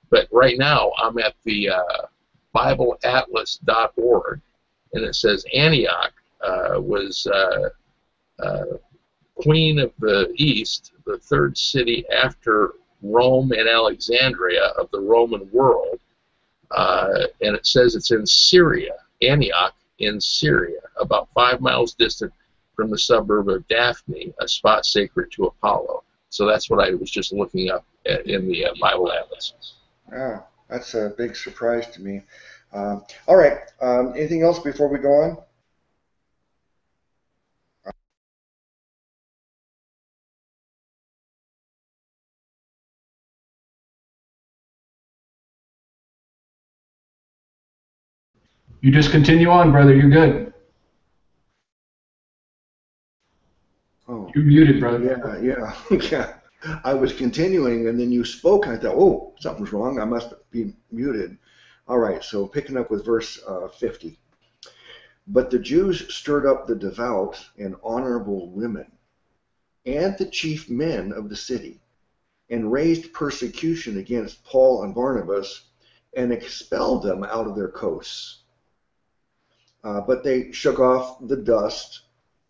But right now, I'm at the uh, BibleAtlas.org, and it says Antioch uh, was uh, uh, queen of the East, the third city after Rome and Alexandria of the Roman world. Uh, and it says it's in Syria, Antioch in Syria, about five miles distant from the suburb of Daphne, a spot sacred to Apollo. So that's what I was just looking up in the uh, Bible Atlas. Oh, that's a big surprise to me. Um, all right. Um, anything else before we go on? You just continue on, brother. You're good. Oh. You're muted, brother. Yeah, yeah, yeah. I was continuing, and then you spoke, and I thought, oh, something's wrong. I must be muted. All right, so picking up with verse uh, 50. But the Jews stirred up the devout and honorable women and the chief men of the city and raised persecution against Paul and Barnabas and expelled them out of their coasts. Uh, but they shook off the dust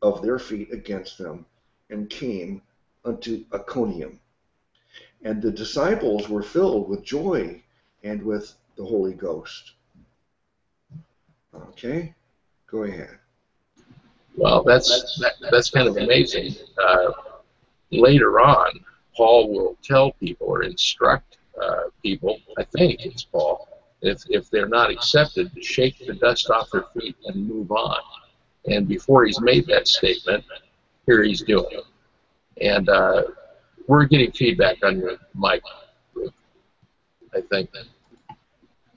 of their feet against them and came unto Iconium. And the disciples were filled with joy and with the Holy Ghost. Okay, go ahead. Well, that's that, that's kind of amazing. Uh, later on, Paul will tell people or instruct uh, people. I think it's Paul if, if they're not accepted, to shake the dust off their feet and move on. And before he's made that statement, here he's doing it. And uh, we're getting feedback on your mic, I think.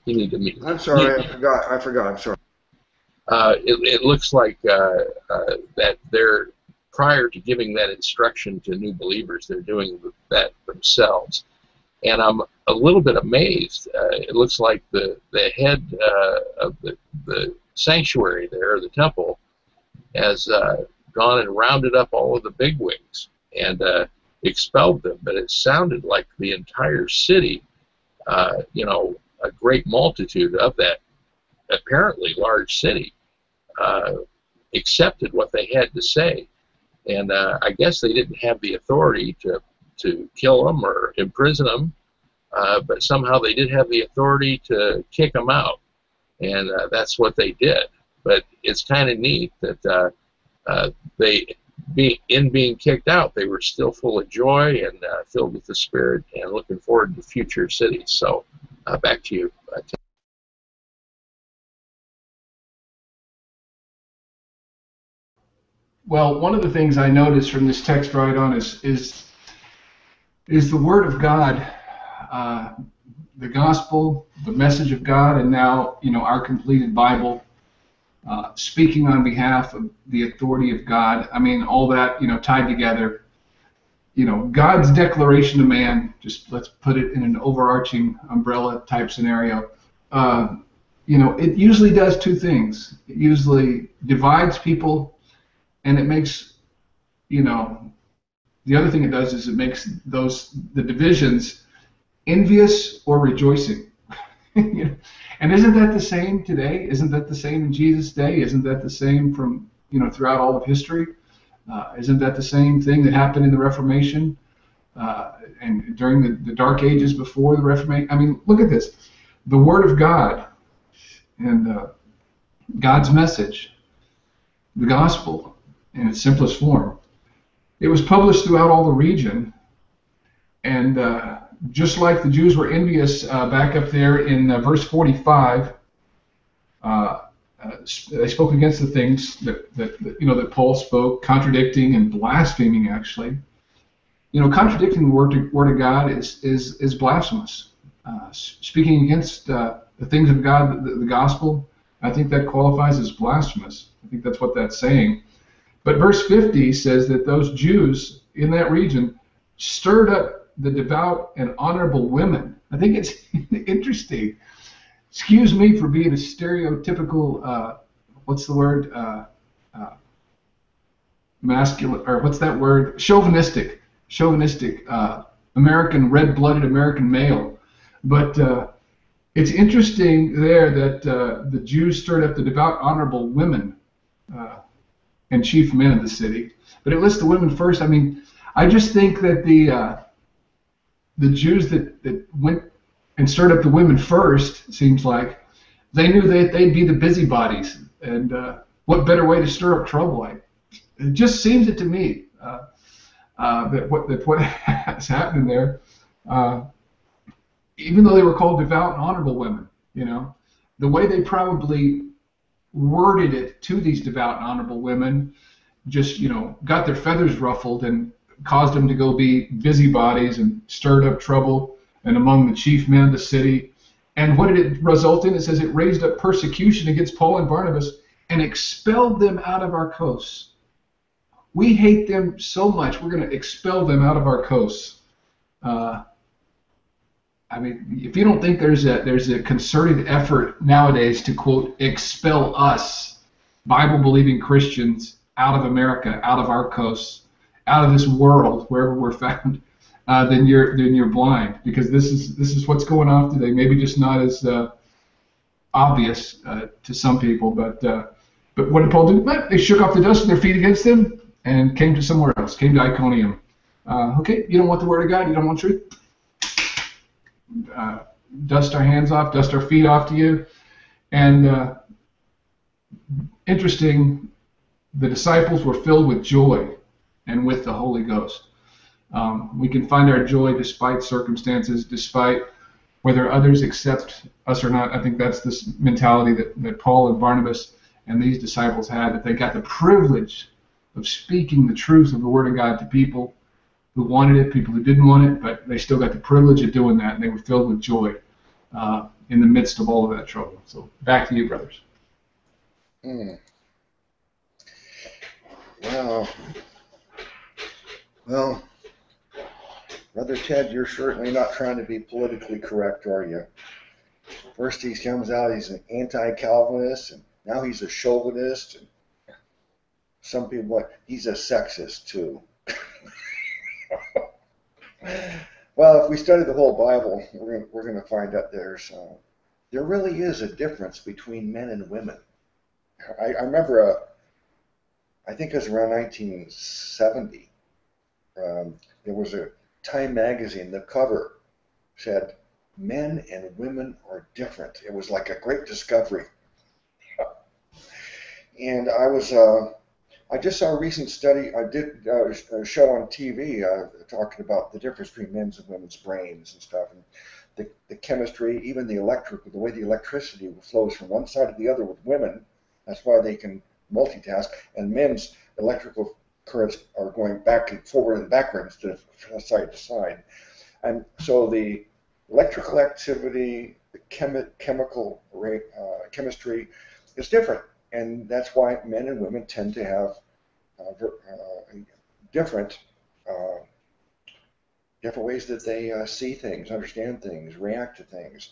You need to meet. I'm sorry, I forgot. I forgot. I'm sorry. Uh, it, it, looks like uh, uh, that they're prior to giving that instruction to new believers, they're doing that themselves and I'm a little bit amazed. Uh, it looks like the the head uh, of the the sanctuary there, the temple, has uh, gone and rounded up all of the bigwigs and uh, expelled them. But it sounded like the entire city, uh, you know, a great multitude of that apparently large city uh, accepted what they had to say, and uh, I guess they didn't have the authority to to kill them or imprison them, uh, but somehow they did have the authority to kick them out, and uh, that's what they did. But it's kind of neat that uh, uh, they, be, in being kicked out, they were still full of joy and uh, filled with the Spirit and looking forward to future cities. So uh, back to you. Well, one of the things I noticed from this text right on is is is the Word of God, uh, the Gospel, the message of God, and now you know our completed Bible, uh, speaking on behalf of the authority of God. I mean, all that you know tied together. You know, God's declaration to man. Just let's put it in an overarching umbrella type scenario. Uh, you know, it usually does two things. It usually divides people, and it makes, you know, the other thing it does is it makes those the divisions envious or rejoicing. And isn't that the same today? Isn't that the same in Jesus' day? Isn't that the same from you know throughout all of history? Uh, isn't that the same thing that happened in the Reformation uh, and during the, the Dark Ages before the Reformation? I mean, look at this: the Word of God and uh, God's message, the gospel in its simplest form. It was published throughout all the region, and uh, just like the Jews were envious uh, back up there in uh, verse 45, uh, uh, they spoke against the things that, that, that, you know that Paul spoke, contradicting and blaspheming. Actually, you know, contradicting the word of, word of God is is is blasphemous. Uh, speaking against the things of God, the, the gospel, I think that qualifies as blasphemous. I think that's what that's saying. But verse 50 says that those Jews in that region stirred up the devout and honorable women. I think it's interesting. Excuse me for being a stereotypical, uh, what's the word? Uh, uh, masculine, or what's that word? Chauvinistic, chauvinistic, uh, American, red-blooded American male. But uh, it's interesting there that uh, the Jews stirred up the devout, honorable women and chief men of the city. But it lists the women first. I mean, I just think that the uh, the Jews that, that went and stirred up the women first seems like they knew that they'd be the busybodies, and uh, what better way to stir up trouble? I, it just seems it to me uh, uh, that what that what is happening there, uh, even though they were called devout and honorable women, you know, the way they probably worded it to these devout and honorable women just you know got their feathers ruffled and caused them to go be busybodies and stirred up trouble and among the chief men of the city. And what did it result in? It says it raised up persecution against paul and barnabas and expelled them out of our coasts. We hate them so much we're going to expel them out of our coasts. Uh, I mean, if you don't think there's a there's a concerted effort nowadays to quote expel us, Bible-believing Christians, out of America, out of our coasts, out of this world, wherever we're found, uh, then you're then you're blind because this is this is what's going on today. Maybe just not as uh, obvious uh, to some people, but uh, but what did Paul do? They shook off the dust of their feet against them and came to somewhere else, came to Iconium. Uh, okay, you don't want the word of God, you don't want truth uh, dust our hands off, dust our feet off to you. And uh, interesting, the disciples were filled with joy and with the Holy Ghost. Um, we can find our joy despite circumstances, despite whether others accept us or not. I think that's this mentality that, that Paul and Barnabas and these disciples had, that they got the privilege of speaking the truth of the Word of God to people who wanted it, people who didn't want it, but they still got the privilege of doing that, and they were filled with joy uh, in the midst of all of that trouble. So back to you, brothers. Hmm. Well, well, Brother Ted, you're certainly not trying to be politically correct, are you? First he comes out, he's an anti-Calvinist, and now he's a chauvinist. And some people like he's a sexist too. Well, if we study the whole Bible, we're gonna, we're going to find that there's uh, there really is a difference between men and women. I, I remember, uh, I think it was around 1970, um, there was a Time magazine, the cover said, Men and women are different. It was like a great discovery. and I was, uh, I just saw a recent study. I did uh, a show on TV uh, talking about the difference between men's and women's brains and stuff, and the, the chemistry, even the electric, the way the electricity flows from one side to the other with women. That's why they can multitask. And men's electrical currents are going back and forward and backward instead of side to side. And so the electrical activity, the chemi- chemical rate, uh, chemistry is different and that's why men and women tend to have uh, uh, different uh, different ways that they uh, see things, understand things, react to things.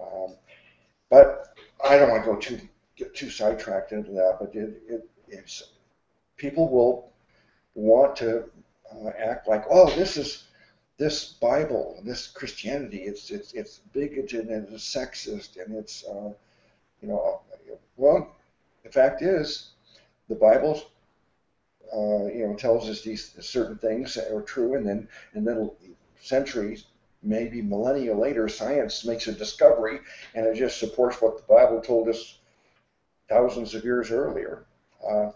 Um, but I don't want to go too get too sidetracked into that. But it, it, it's people will want to uh, act like, oh, this is this Bible, this Christianity. It's it's it's bigoted and it's sexist and it's uh, you know well the fact is, the Bible, uh, you know, tells us these certain things that are true, and then and then centuries, maybe millennia later, science makes a discovery, and it just supports what the Bible told us thousands of years earlier. Uh,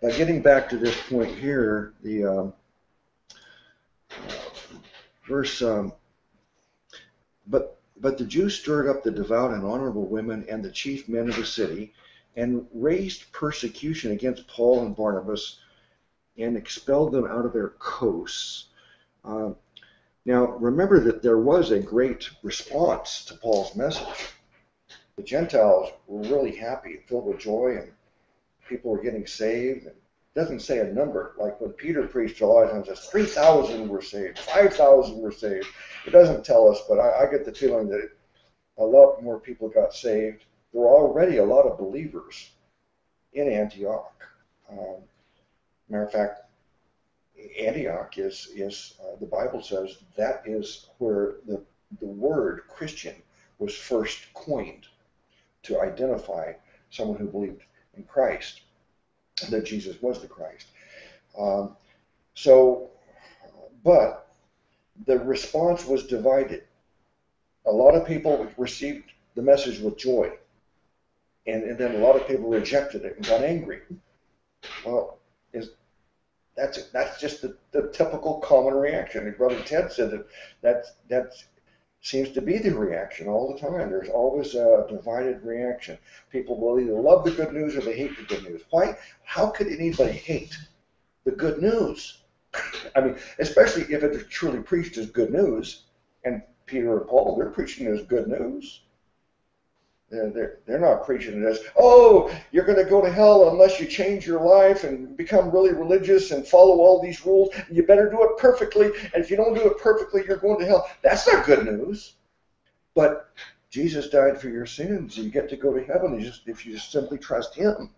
but getting back to this point here, the um, verse, um, but but the Jews stirred up the devout and honorable women and the chief men of the city and raised persecution against Paul and Barnabas and expelled them out of their coasts. Uh, now, remember that there was a great response to Paul's message. The Gentiles were really happy, filled with joy, and people were getting saved. It doesn't say a number, like when Peter preached a lot of times, says 3,000 were saved, 5,000 were saved. It doesn't tell us, but I, I get the feeling that a lot more people got saved were already a lot of believers in Antioch. Um, matter of fact, Antioch is is uh, the Bible says that is where the the word Christian was first coined to identify someone who believed in Christ, that Jesus was the Christ. Um, so, but the response was divided. A lot of people received the message with joy and, and then a lot of people rejected it and got angry. Well, is that's that's just the, the typical common reaction. And Brother Ted said that that that seems to be the reaction all the time. There's always a divided reaction. People will either love the good news or they hate the good news. Why? How could anybody hate the good news? I mean, especially if it's truly preached as good news. And Peter and Paul, they're preaching as good news. They're, they're, they're not preaching it as, oh, you're going to go to hell unless you change your life and become really religious and follow all these rules. You better do it perfectly. And if you don't do it perfectly, you're going to hell. That's not good news. But Jesus died for your sins. You get to go to heaven if you just simply trust Him.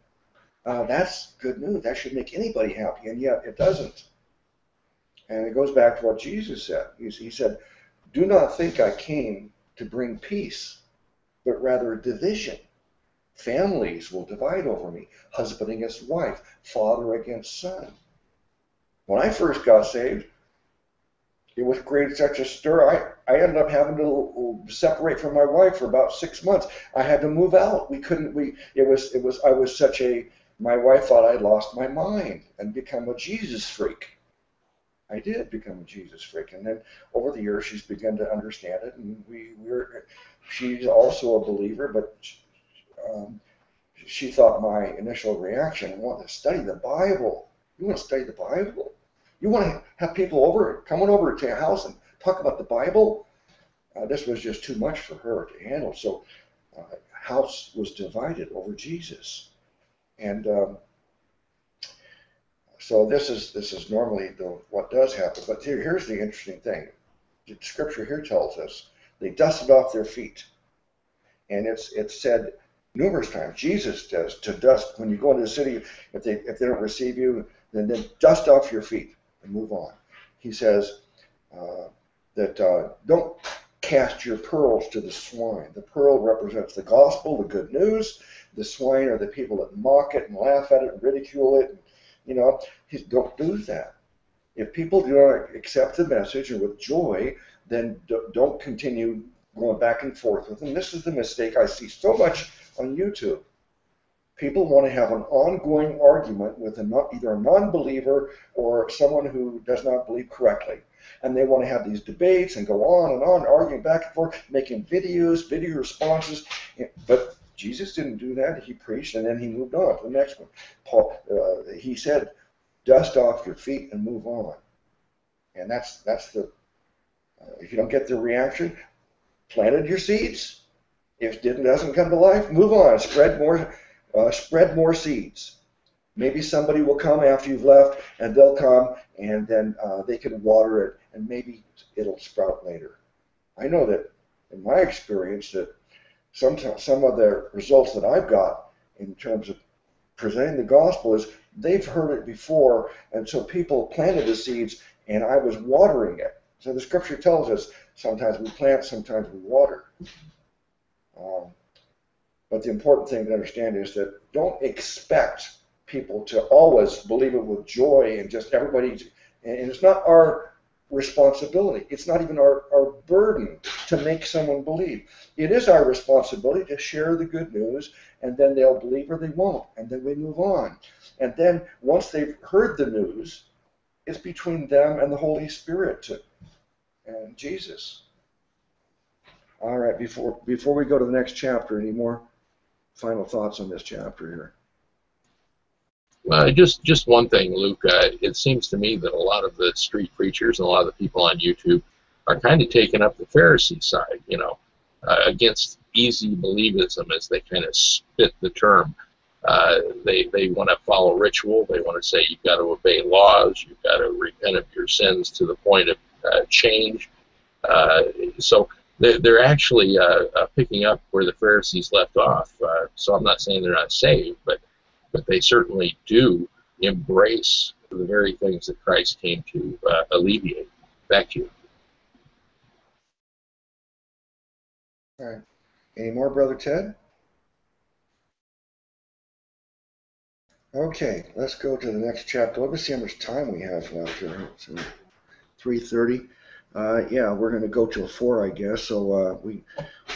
Uh, that's good news. That should make anybody happy, and yet it doesn't. And it goes back to what Jesus said. He said, Do not think I came to bring peace but rather division. Families will divide over me, husband against wife, father against son. When I first got saved, it was created such a stir. I, I ended up having to separate from my wife for about six months. I had to move out. We couldn't. We it was it was I was such a. My wife thought I'd lost my mind and become a Jesus freak. I did become a Jesus freak, and then over the years she's begun to understand it, and we we're she's also a believer, but um, she thought my initial reaction, I want to study the Bible. You want to study the Bible? You want to have people over, coming over to your house and talk about the Bible? Uh, this was just too much for her to handle. So, uh, house was divided over Jesus, and um, so this is this is normally the what does happen. But here, here's the interesting thing: the Scripture here tells us they dusted off their feet. And it's it's said numerous times. Jesus says to dust when you go into the city. If they if they don't receive you, then then dust off your feet and move on. He says uh, that uh, don't cast your pearls to the swine. The pearl represents the gospel, the good news. The swine are the people that mock it and laugh at it and ridicule it. And, you know, don't do that. If people do not accept the message and with joy, then don't continue going back and forth with them. This is the mistake I see so much on YouTube. People want to have an ongoing argument with a, either a non-believer or someone who does not believe correctly. And they want to have these debates and go on and on, arguing back and forth, making videos, video responses. But Jesus didn't do that. He preached and then he moved on to the next one. Paul, uh, he said, dust off your feet and move on. And that's that's the. Uh, if you don't get the reaction, planted your seeds. If it doesn't come to life, move on. Spread more, uh, spread more seeds. Maybe somebody will come after you've left, and they'll come, and then uh, they can water it, and maybe it'll sprout later. I know that in my experience that some some of the results that I've got in terms of presenting the gospel is they've heard it before, and so people planted the seeds, and I was watering it. So the scripture tells us sometimes we plant, sometimes we water. Um, but the important thing to understand is that don't expect people to always believe it with joy and just everybody. And it's not our responsibility. It's not even our, our burden to make someone believe. It is our responsibility to share the good news, and then they'll believe or they won't, and then we move on. And then once they've heard the news, it's between them and the Holy Spirit to, and Jesus. All right, before before we go to the next chapter, any more final thoughts on this chapter here? Uh, just just one thing, Luke. Uh, it seems to me that a lot of the street preachers and a lot of the people on YouTube are kind of taking up the Pharisee side, you know, uh, against easy believism, as they kind of spit the term. Uh, they they want to follow ritual. They want to say you've got to obey laws. You've got to repent of your sins to the point of change. Uh, so they're, actually picking up where the Pharisees left off. so I'm not saying they're not saved, but but they certainly do embrace the very things that Christ came to uh, alleviate. Back to you. All right. Any more, Brother Ted? Okay, let's go to the next chapter. Let me see how much time we have left here. It's 3.30. Uh, yeah, we're going to go till 4, I guess, so uh, we,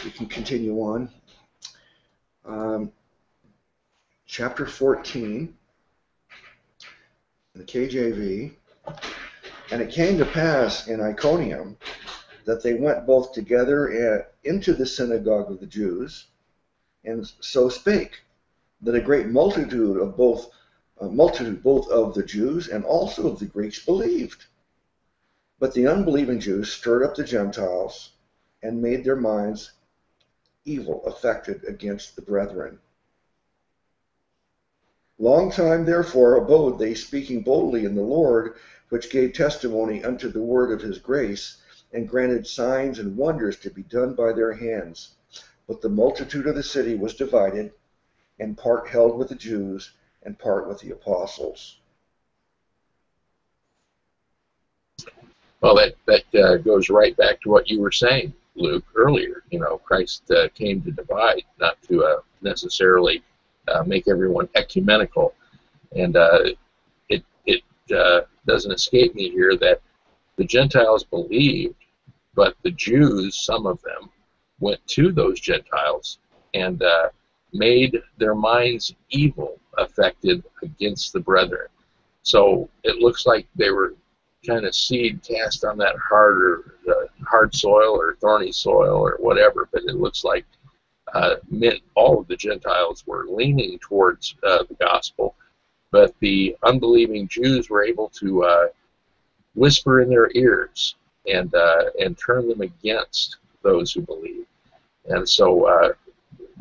we can continue on. Um, chapter 14 in the KJV. And it came to pass in Iconium that they went both together into the synagogue of the Jews, and so spake that a great multitude of both multitude both of the Jews and also of the Greeks believed. But the unbelieving Jews stirred up the Gentiles and made their minds evil affected against the brethren. Long time therefore abode they speaking boldly in the Lord, which gave testimony unto the word of his grace, and granted signs and wonders to be done by their hands. But the multitude of the city was divided, and part held with the Jews, and part with the apostles. Well, that that uh, goes right back to what you were saying, Luke, earlier. You know, Christ uh, came to divide, not to uh, necessarily uh, make everyone ecumenical. And uh, it, it uh, doesn't escape me here that the Gentiles believed, but the Jews, some of them, went to those Gentiles and made their minds evil, affected against the brethren. So it looks like they were kind of seed cast on that harder, uh, hard soil or thorny soil or whatever, but it looks like uh, meant all of the Gentiles were leaning towards uh, the gospel, but the unbelieving Jews were able to uh, whisper in their ears and uh, and turn them against those who believe. And so uh,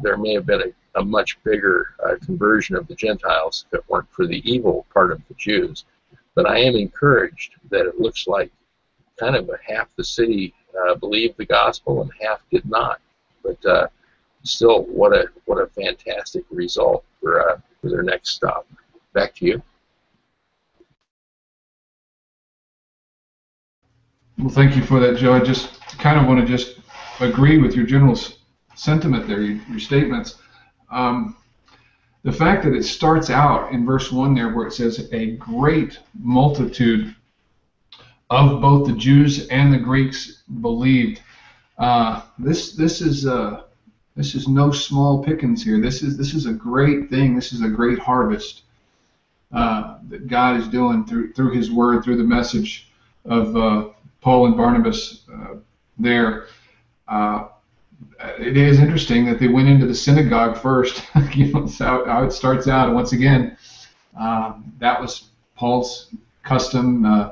there may have been a, a much bigger uh, conversion of the Gentiles if it weren't for the evil part of the Jews. But I am encouraged that it looks like kind of half the city believed the gospel and half did not. But still, what a what a fantastic result for uh, for their next stop. Back to you. Well, thank you for that, Joe. I just kind of want to just agree with your general sentiment there, your, your statements. Um, the fact that it starts out in verse 1 there where it says, a great multitude of both the Jews and the Greeks believed. Uh, this this is uh, this is no small pickings here. This is this is a great thing. This is a great harvest uh, that God is doing through through His Word, through the message of uh, Paul and Barnabas uh, there. Uh, it is interesting that they went into the synagogue first. you know, how, how, it starts out. Once again, um, that was Paul's custom. Uh,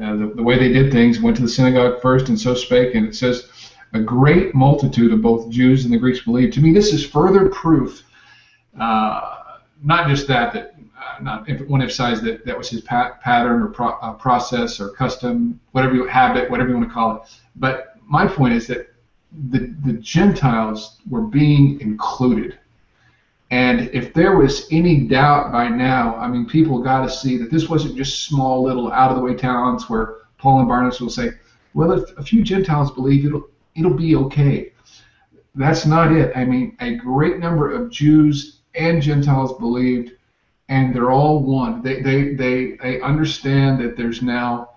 uh, the, the, way they did things, went to the synagogue first, and so spake. And it says, a great multitude of both Jews and the Greeks believed. To me, this is further proof, uh, not just that, that uh, not one emphasize that that was his pat- pattern or pro- uh, process or custom, whatever you habit, whatever you want to call it. But my point is that the, the Gentiles were being included. And if there was any doubt by now, I mean, people got to see that this wasn't just small little out of the way towns where Paul and Barnabas will say, well, if a few Gentiles believe, it'll, it'll be okay. That's not it. I mean, a great number of Jews and Gentiles believed, and they're all one. They, they, they, they understand that there's now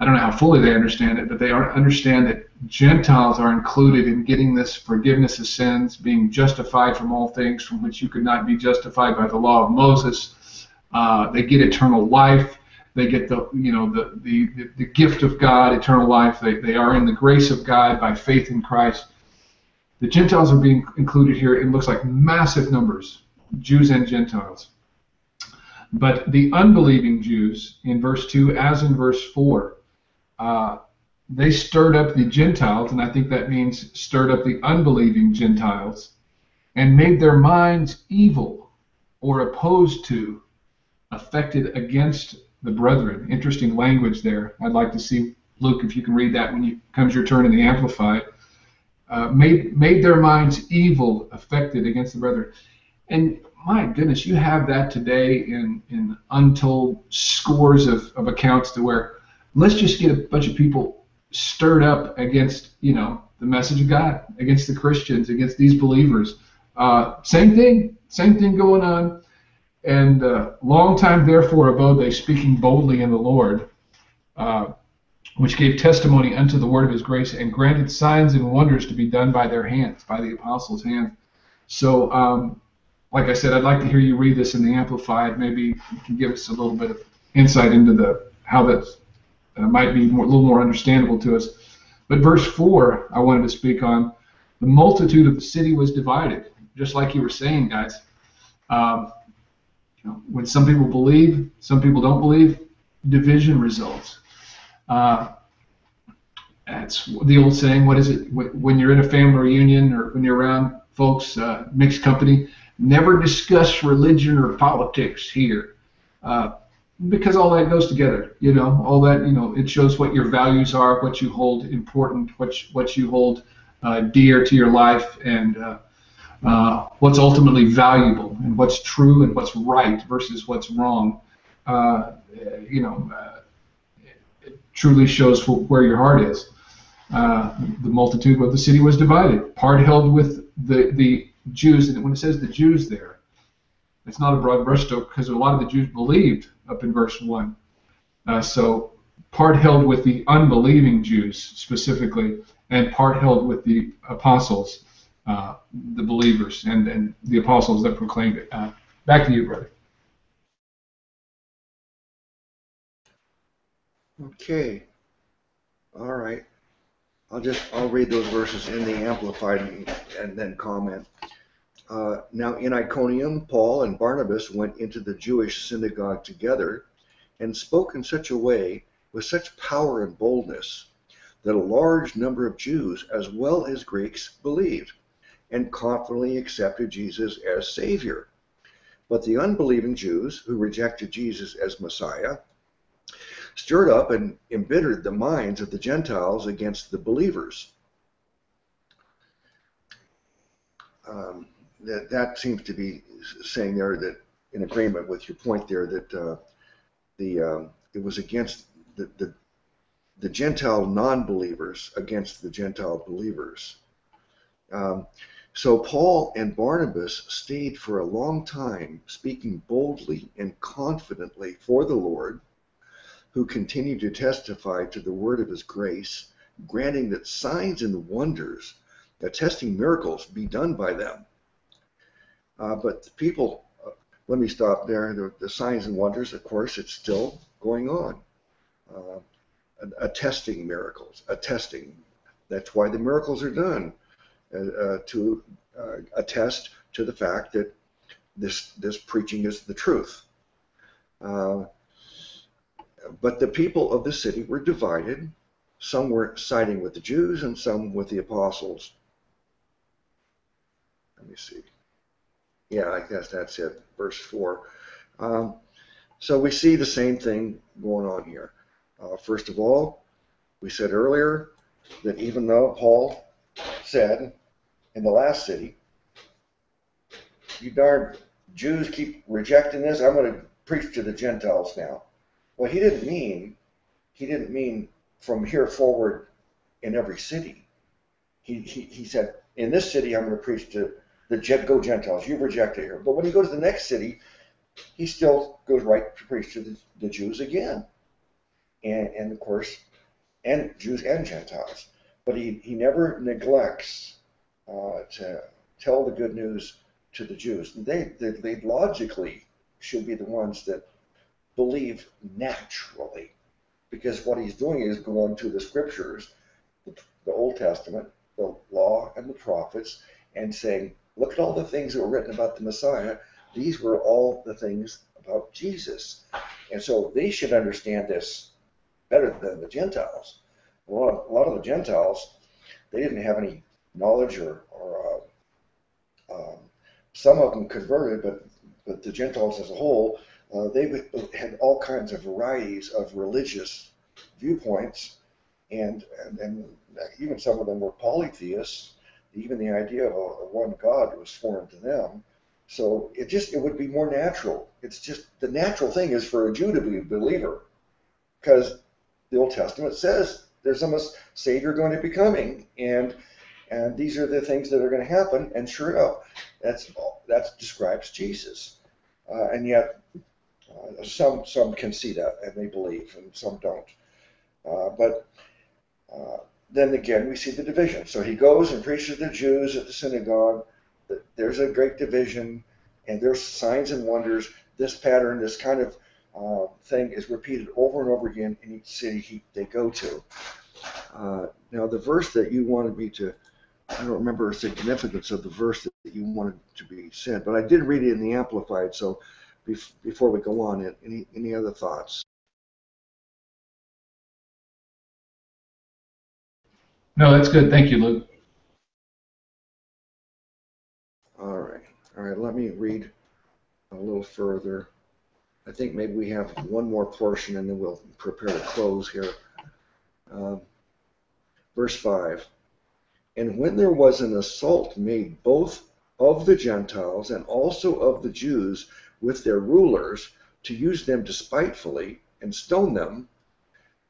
I don't know how fully they understand it, but they understand that Gentiles are included in getting this forgiveness of sins, being justified from all things from which you could not be justified by the law of Moses. Uh, they get eternal life. They get the you know the, the, the gift of God, eternal life. They, they are in the grace of God by faith in Christ. The Gentiles are being included here. It looks like massive numbers, Jews and Gentiles. But the unbelieving Jews in verse 2, as in verse 4, uh, they stirred up the Gentiles, and I think that means stirred up the unbelieving Gentiles, and made their minds evil or opposed to, affected against the brethren. Interesting language there. I'd like to see, Luke, if you can read that when it comes your turn in the Amplified. Uh, made, made their minds evil, affected against the brethren. And my goodness, you have that today in, in untold scores of, of accounts to where let's just get a bunch of people stirred up against, you know, the message of God, against the Christians, against these believers. Uh, same thing, same thing going on. And uh, long time therefore abode they speaking boldly in the Lord, uh, which gave testimony unto the word of his grace, and granted signs and wonders to be done by their hands, by the apostles' hands. So, um, like I said, I'd like to hear you read this in the Amplified. Maybe you can give us a little bit of insight into the how that's uh, might be more, a little more understandable to us. But verse 4, I wanted to speak on. The multitude of the city was divided, just like you were saying, guys. Um, you know, when some people believe, some people don't believe, division results. Uh, that's the old saying. What is it? When you're in a family reunion or when you're around folks, uh, mixed company, never discuss religion or politics here. Uh, because all that goes together you know all that you know it shows what your values are what you hold important what you, what you hold uh, dear to your life and uh, uh, what's ultimately valuable and what's true and what's right versus what's wrong uh, you know uh, it truly shows where your heart is. Uh, the multitude of the city was divided part held with the the Jews and when it says the Jews there it's not a broad brushstroke because a lot of the Jews believed up in verse 1. Uh, so part held with the unbelieving Jews specifically, and part held with the apostles, uh, the believers, and, and the apostles that proclaimed it. Uh, back to you, brother. Okay. All right. I'll just I'll read those verses in the Amplified and, and then comment. Uh, now in Iconium, Paul and Barnabas went into the Jewish synagogue together and spoke in such a way with such power and boldness that a large number of Jews as well as Greeks believed and confidently accepted Jesus as Savior. But the unbelieving Jews who rejected Jesus as Messiah stirred up and embittered the minds of the Gentiles against the believers. Um, that that seems to be saying there that in agreement with your point there that uh, the um, it was against the, the the Gentile non-believers against the Gentile believers. Um, so Paul and Barnabas stayed for a long time, speaking boldly and confidently for the Lord, who continued to testify to the word of his grace, granting that signs and wonders, attesting miracles, be done by them. Uh, but the people, uh, let me stop there. The, the, signs and wonders, of course, it's still going on. Uh, attesting miracles, attesting. That's why the miracles are done uh, uh, to uh, attest to the fact that this this preaching is the truth. but the people of the city were divided. Some were siding with the Jews and some with the apostles. Let me see. Yeah, I guess that's it. Verse 4. Um, so we see the same thing going on here. Uh, first of all, we said earlier that even though Paul said in the last city, you darn Jews keep rejecting this, I'm going to preach to the Gentiles now. Well, he didn't mean he didn't mean from here forward in every city. He, he, he said, in this city, I'm going to preach to the go Gentiles. You've rejected here. But when he goes to the next city, he still goes right to preach to the, the Jews again. And, and of course, and Jews and Gentiles. But he, he never neglects uh, to tell the good news to the Jews. They, they, they logically should be the ones that believe naturally because what he's doing is going to the scriptures, the, the Old Testament, the law, and the prophets, and saying, look at all the things that were written about the Messiah. These were all the things about Jesus. And so they should understand this better than the Gentiles. A lot of, a lot of the Gentiles, they didn't have any knowledge or, or uh, um, some of them converted, but, but the Gentiles as a whole, uh, they had all kinds of varieties of religious viewpoints, and, and, and even some of them were polytheists. Even the idea of a, one God was foreign to them. So it just it would be more natural. It's just the natural thing is for a Jew to be a believer, because the Old Testament says there's a Savior going to be coming, and and these are the things that are going to happen. And sure enough, that's that describes Jesus. Uh, and yet, uh, some some can see that and they believe, and some don't. Uh, but uh, then again, we see the division. So he goes and preaches to the Jews at the synagogue. There's a great division, and there's signs and wonders. This pattern, this kind of uh, thing is repeated over and over again in each city he, they go to. Uh, now, the verse that you wanted me to, I don't remember the significance of the verse that you wanted to be said, but I did read it in the Amplified, so bef before we go on, any, any other thoughts? No, that's good. Thank you, Luke. All right. All right, let me read a little further. I think maybe we have one more portion and then we'll prepare to close here. Um, verse 5 And when there was an assault made both of the Gentiles and also of the Jews with their rulers to use them despitefully and stone them,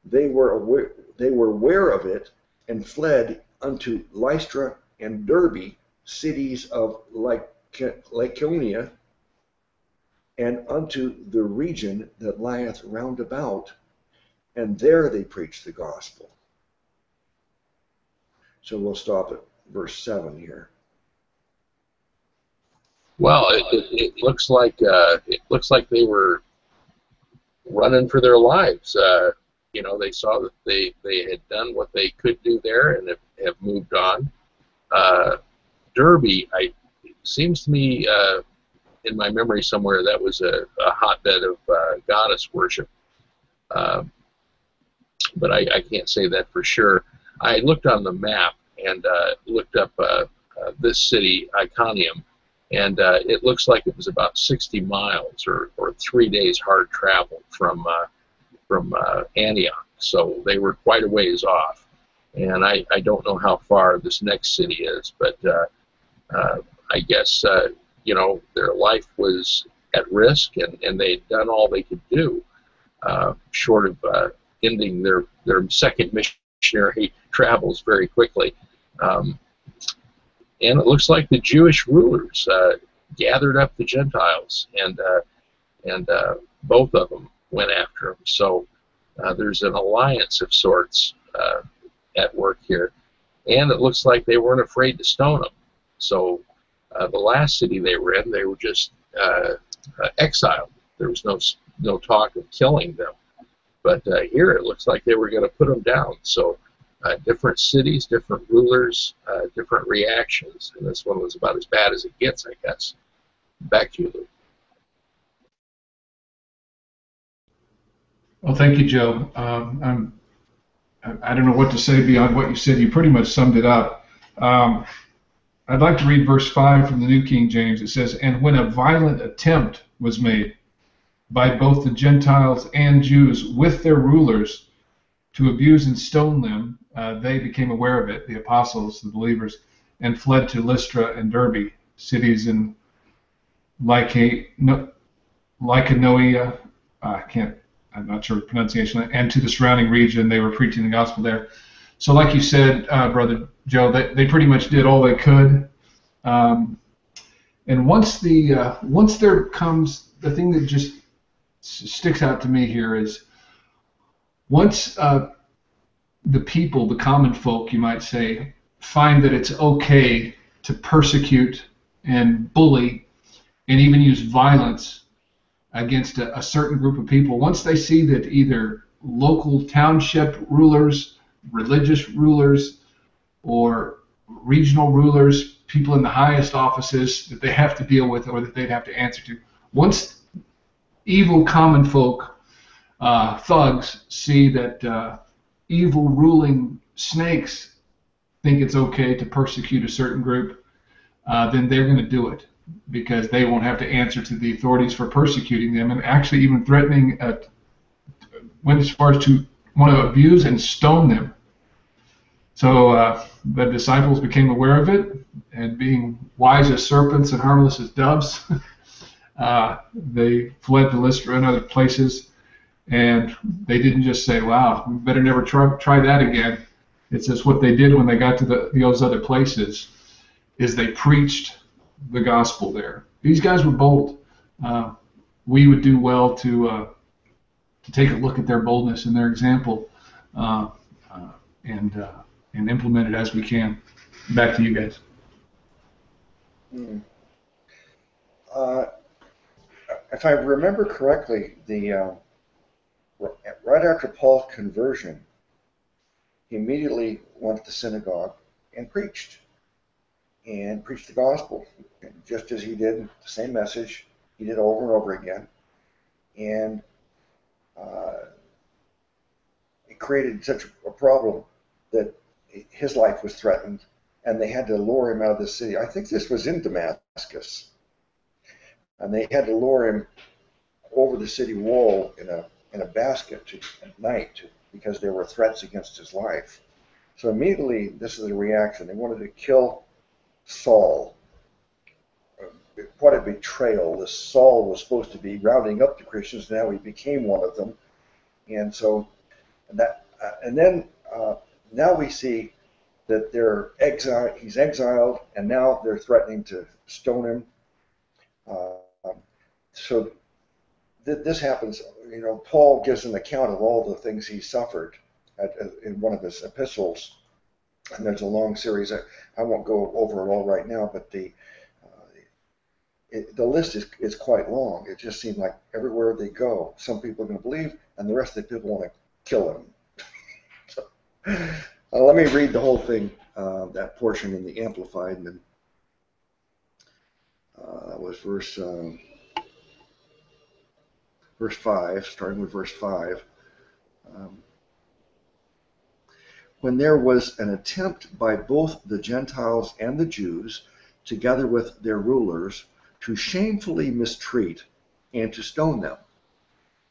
they were aware, they were aware of it and fled unto Lystra and Derbe, cities of Lycaonia, and unto the region that lieth round about, and there they preached the gospel. So we'll stop at verse 7 here. Well, it, it, it looks like uh, it looks like they were running for their lives. Uh, you know, they saw that they, they had done what they could do there and have, have moved on. Uh, Derbe, I, seems to me uh, in my memory somewhere that was a, a hotbed of uh, goddess worship. Uh, but I, I, can't say that for sure. I looked on the map and uh, looked up uh, uh, this city, Iconium, and it looks like it was about 60 miles or, or three days hard travel from from Antioch. So they were quite a ways off. And I, I don't know how far this next city is, but I guess you know, their life was at risk and, and they'd done all they could do, uh, short of uh, ending their their second missionary travels very quickly. Um, and it looks like the Jewish rulers uh, gathered up the Gentiles, and uh, and uh, both of them went after him. So uh, there's an alliance of sorts uh, at work here, and it looks like they weren't afraid to stone him. So uh, the last city they were in, they were just exiled. There was no no talk of killing them, but here it looks like they were going to put them down. So uh, different cities, different rulers, uh, different reactions, and this one was about as bad as it gets, I guess. Back to you, Luke. Well, thank you, Joe. Um, I'm, I don't know what to say beyond what you said. You pretty much summed it up. Um, I'd like to read verse 5 from the New King James. It says, And when a violent attempt was made by both the Gentiles and Jews with their rulers to abuse and stone them, uh, they became aware of it, the apostles, the believers, and fled to Lystra and Derbe, cities in Lycaonia, uh, I can't, I'm not sure pronunciation, and to the surrounding region. They were preaching the gospel there. So, like you said, uh, brother Joe, they, they pretty much did all they could. Um, and once the uh, once there comes the thing that just sticks out to me here is once uh, the people, the common folk, you might say, find that it's okay to persecute and bully and even use violence against a, a, certain group of people, once they see that either local township rulers, religious rulers, or regional rulers, people in the highest offices that they have to deal with or that they'd have to answer to, once evil common folk, uh, thugs, see that uh, evil ruling snakes think it's okay to persecute a certain group, uh, then they're going to do it because they won't have to answer to the authorities for persecuting them and actually even threatening at, went as far as to want to abuse and stone them. So uh, the disciples became aware of it, and being wise as serpents and harmless as doves, uh, they fled to Lystra and other places and they didn't just say, "Wow, we better never try try that again." It's just what they did when they got to the, those other places, is they preached the gospel there. These guys were bold. Uh, we would do well to uh, to take a look at their boldness and their example, uh, uh and uh, and implement it as we can. Back to you guys. Hmm. Uh, if I remember correctly, the right after Paul's conversion, he immediately went to the synagogue and preached and preached the gospel, just as he did the same message he did over and over again, and uh, it created such a problem that his life was threatened, and they had to lure him out of the city. I think this was in Damascus, and they had to lure him over the city wall in a in a basket to, at night to, because there were threats against his life. So immediately, this is the reaction. They wanted to kill Saul. What a betrayal. This Saul was supposed to be rounding up the Christians. Now he became one of them. And so, and that, uh, and then uh, now we see that they're exiled. He's exiled, and now they're threatening to stone him. Uh, so th- this happens you know, Paul gives an account of all the things he suffered at, at, in one of his epistles, and there's a long series. I, I won't go over it all right now, but the uh, it, the list is, is quite long. It just seemed like everywhere they go, some people are going to believe, and the rest of the people want to kill them. so, uh, let me read the whole thing, uh, that portion in the Amplified, and then uh, that was verse. Um, verse 5, starting with verse 5. Um, when there was an attempt by both the Gentiles and the Jews, together with their rulers, to shamefully mistreat and to stone them.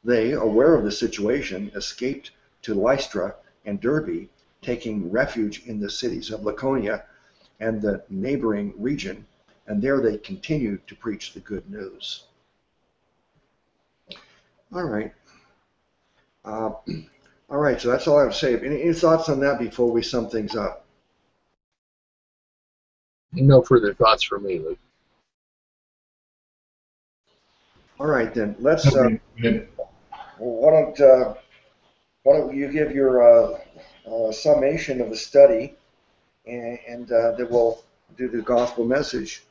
They, aware of the situation, escaped to Lystra and Derbe, taking refuge in the cities of Laconia and the neighboring region, and there they continued to preach the good news. All right. Uh, All right, so that's all I have to say. Any, any thoughts on that before we sum things up? No further thoughts from me, Luke. All right, then let's. Uh, why don't uh, Why don't you give your uh, uh, summation of the study, and, and uh, then we'll do the gospel message.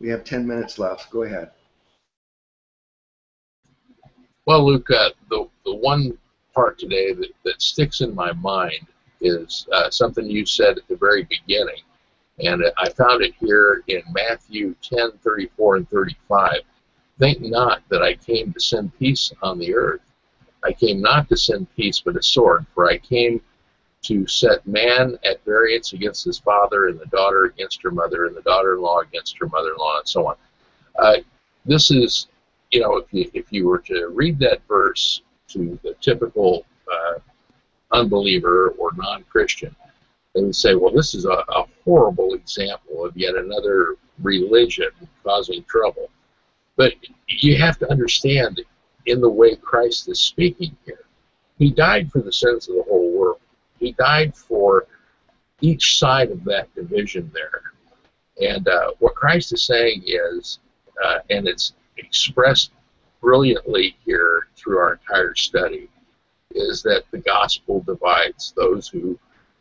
We have 10 minutes left. Go ahead. Well, Luke, uh, the, the one part today that, that sticks in my mind is uh, something you said at the very beginning. And I found it here in Matthew 10 34 and 35. Think not that I came to send peace on the earth. I came not to send peace, but a sword. For I came to set man at variance against his father, and the daughter against her mother, and the daughter in law against her mother in law, and so on. Uh, this is, you know, if you, if you were to read that verse to the typical uh, unbeliever or non Christian, they would say, well, this is a, a horrible example of yet another religion causing trouble. But you have to understand in the way Christ is speaking here. He died for the sins of the whole world. He died for each side of that division there. And uh, what Christ is saying is, uh, and it's expressed brilliantly here through our entire study, is that the gospel divides those who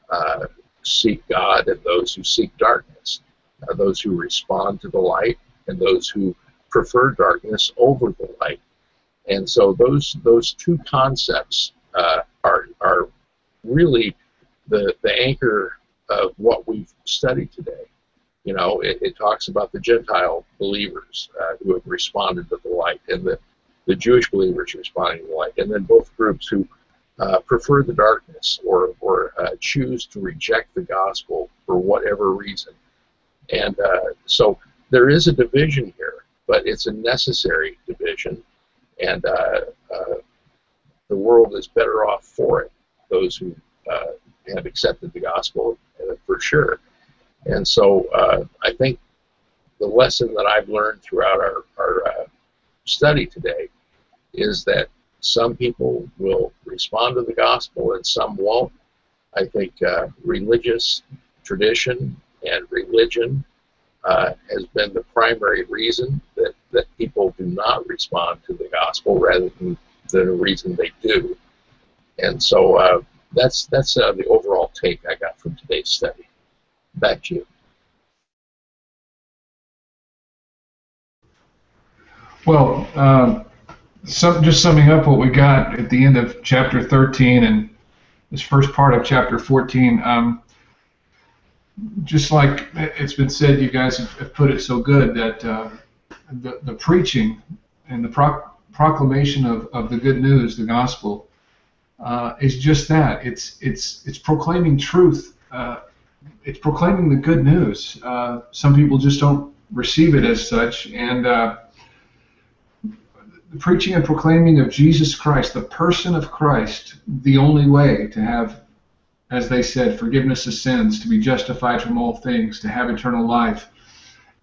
uh, seek God and those who seek darkness, uh, those who respond to the light and those who prefer darkness over the light. And so those those two concepts uh, are are really the the anchor of what we've studied today. You know, it, it talks about the Gentile believers uh, who have responded to the light, and the the Jewish believers responding light, and then both groups who uh, prefer the darkness or or uh, choose to reject the gospel for whatever reason. And uh, so there is a division here, but it's a necessary division and uh, uh, the world is better off for it. Those who uh, have accepted the gospel, for sure. And so I think the lesson that I've learned throughout our, our study today is that some people will respond to the gospel and some won't. I think religious tradition and religion uh, has been the primary reason that, that people do not respond to the gospel rather than the reason they do. And so uh, that's that's uh, the overall take I got from today's study. Back to you. Well, um, some, just summing up what we got at the end of chapter 13 and this first part of chapter 14. Um, just like it's been said, you guys have put it so good that uh, the, the preaching and the pro- proclamation of, of the good news, the gospel, uh, is just that. It's it's it's proclaiming truth. Uh, it's proclaiming the good news. Uh, some people just don't receive it as such, and uh, the preaching and proclaiming of Jesus Christ, the person of Christ, the only way to have as they said, forgiveness of sins, to be justified from all things, to have eternal life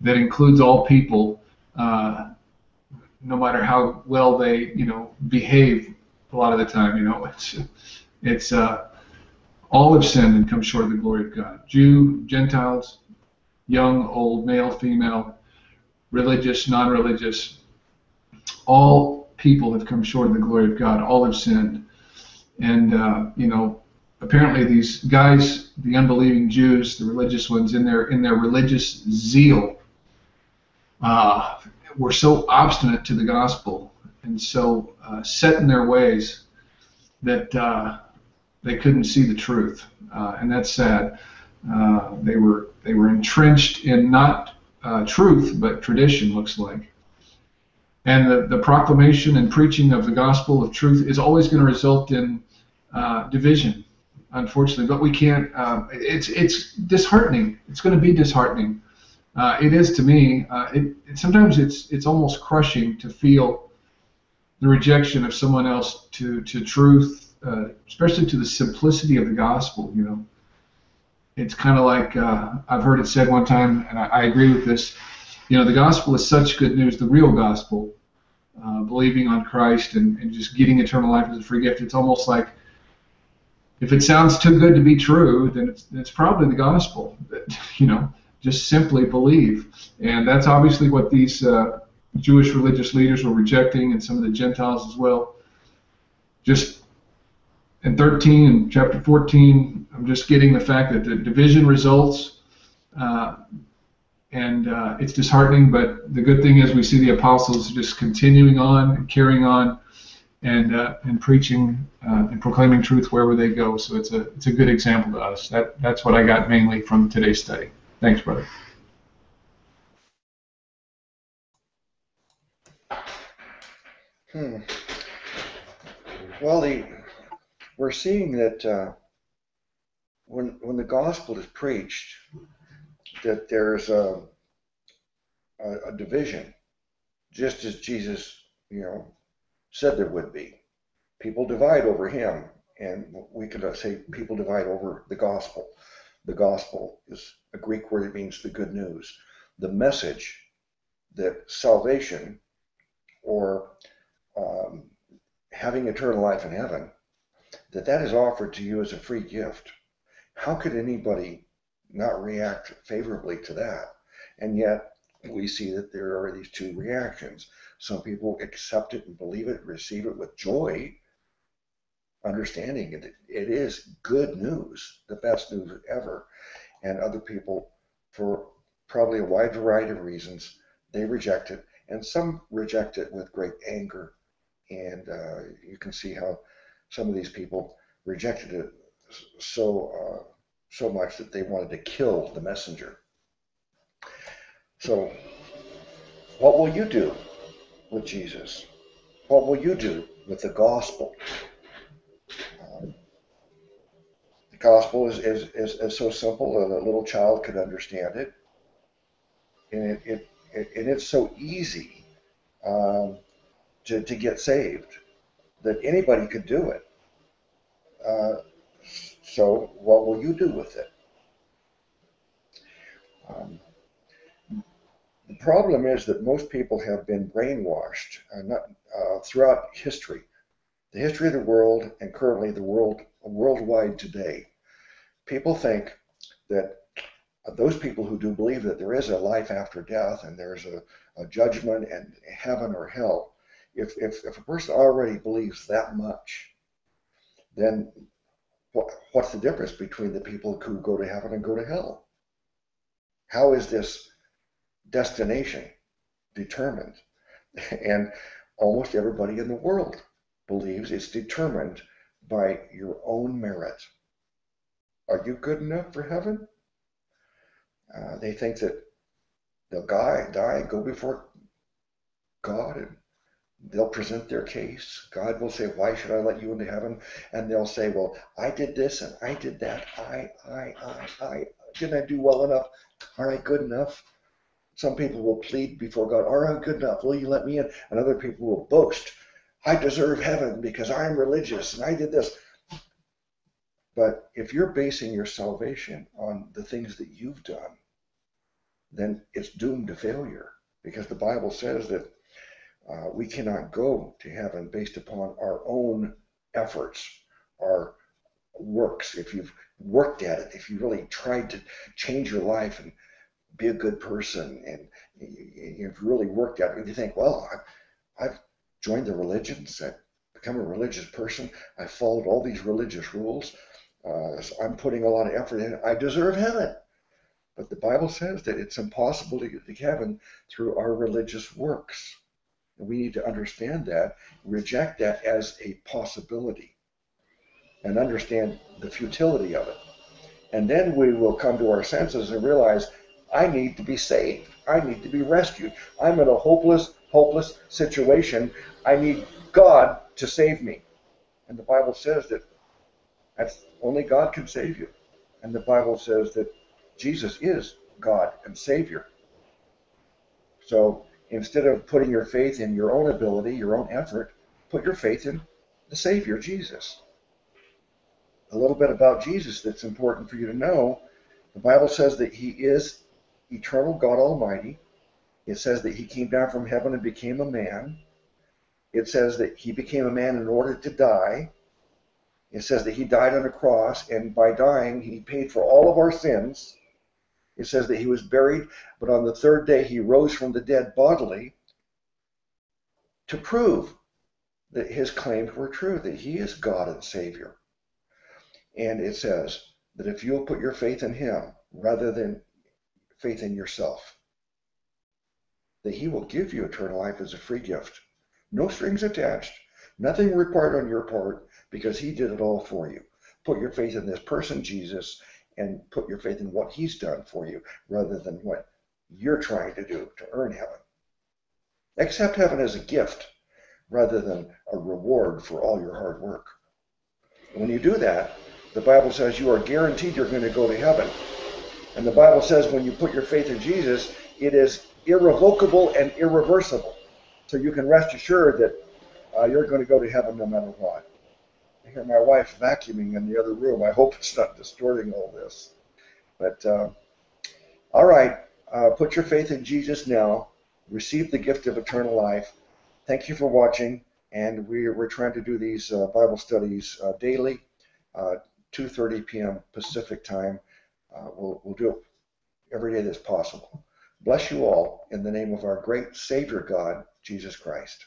that includes all people, uh, no matter how well they, you know, behave. A lot of the time, you know, it's it's uh, all have sinned and come short of the glory of God. Jew, Gentiles, young, old, male, female, religious, non-religious, all people have come short of the glory of God. All have sinned, and uh, you know apparently these guys, the unbelieving Jews, the religious ones, in their in their religious zeal, uh, were so obstinate to the gospel and so uh, set in their ways that uh, they couldn't see the truth, uh, and that's sad. Uh, they were they were entrenched in not uh, truth but tradition, looks like. And the, the proclamation and preaching of the gospel of truth is always going to result in division unfortunately. But we can't. Uh, it's it's disheartening. It's going to be disheartening. Uh, it is to me. Uh, it, it, sometimes it's it's almost crushing to feel the rejection of someone else to to truth, uh, especially to the simplicity of the gospel. You know, it's kind of like uh, I've heard it said one time, and I, I, agree with this. You know, the gospel is such good news. The real gospel, uh, believing on Christ and, and just getting eternal life as a free gift. It's almost like if it sounds too good to be true, then it's, it's probably the gospel. You know, just simply believe, and that's obviously what these uh, Jewish religious leaders were rejecting, and some of the Gentiles as well. Just in 13 and chapter 14, I'm just getting the fact that the division results. Uh, and uh, it's disheartening. But the good thing is we see the apostles just continuing on and carrying on, and uh, and preaching uh, and proclaiming truth wherever they go. So it's a it's a good example to us. That that's what I got mainly from today's study. Thanks, brother. Hmm. Well, the we're seeing that uh, when when the gospel is preached, that there's a, a, a division, just as Jesus, you know, said there would be. People divide over him, and we could say people divide over the gospel. The gospel is a Greek word that means the good news, the message that salvation or um, having eternal life in heaven, that that is offered to you as a free gift. How could anybody not react favorably to that. And yet we see that there are these two reactions. Some people accept it and believe it, receive it with joy, understanding it, it is good news, the best news ever. And other people, for probably a wide variety of reasons, they reject it. And some reject it with great anger. And uh, you can see how some of these people rejected it so uh, so much that they wanted to kill the messenger. So, what will you do with Jesus? What will you do with the gospel? Um, the gospel is, is, is, is, so simple that a little child could understand it. And, it, it, it and it's so easy um, to, to get saved that anybody could do it. Uh, so what will you do with it? Um, the problem is that most people have been brainwashed uh, not, uh, throughout history, the history of the world, and currently the world worldwide today. People think that those people who do believe that there is a life after death and there's a, a judgment and heaven or hell, if, if, if a person already believes that much, then what, what's the difference between the people who go to heaven and go to hell? How is this destination determined? And almost everybody in the world believes it's determined by your own merit. Are you good enough for heaven? Uh, they think that they'll die, die, go before God and they'll present their case. God will say, Why should I let you into heaven? And they'll say, Well, I did this and I did that. I, I, I, I. Didn't I do well enough? Aren't I good enough? Some people will plead before God, Are I good enough? Will you let me in? And other people will boast, I deserve heaven because I'm religious and I did this. But if you're basing your salvation on the things that you've done, then it's doomed to failure because the Bible says that uh, we cannot go to heaven based upon our own efforts, our works. If you've worked at it, if you really tried to change your life and be a good person, and you've really worked at it, and you think, well, I've joined the religions, I've become a religious person, I followed all these religious rules, uh, so I'm putting a lot of effort in, I deserve heaven. But the Bible says that it's impossible to get to heaven through our religious works. And we need to understand that, reject that as a possibility, and understand the futility of it. And then we will come to our senses and realize I need to be saved. I need to be rescued. I'm in a hopeless, hopeless situation. I need God to save me. And the Bible says that that's, only God can save you. And the Bible says that Jesus is God and Savior. So Instead of putting your faith in your own ability, your own effort, put your faith in the Savior, Jesus. A little bit about Jesus that's important for you to know. The Bible says that he is eternal God Almighty. It says that he came down from heaven and became a man. It says that he became a man in order to die. It says that he died on a cross, and by dying, he paid for all of our sins. It says that he was buried, but on the third day he rose from the dead bodily to prove that his claims were true, that he is God and Savior. And it says that if you'll put your faith in him rather than faith in yourself, that he will give you eternal life as a free gift. No strings attached, nothing required on your part because he did it all for you. Put your faith in this person, Jesus, and put your faith in what he's done for you rather than what you're trying to do to earn heaven. Accept heaven as a gift rather than a reward for all your hard work. When you do that, the Bible says you are guaranteed you're going to go to heaven. And the Bible says when you put your faith in Jesus, it is irrevocable and irreversible. So you can rest assured that uh, you're going to go to heaven no matter what. I hear my wife vacuuming in the other room. I hope it's not distorting all this. But uh, all right, uh, put your faith in Jesus now. Receive the gift of eternal life. Thank you for watching. And we're, we're trying to do these uh, Bible studies uh, daily, uh, 2.30 p.m. Pacific time. Uh, we'll, we'll do it every day that's possible. Bless you all in the name of our great Savior God, Jesus Christ.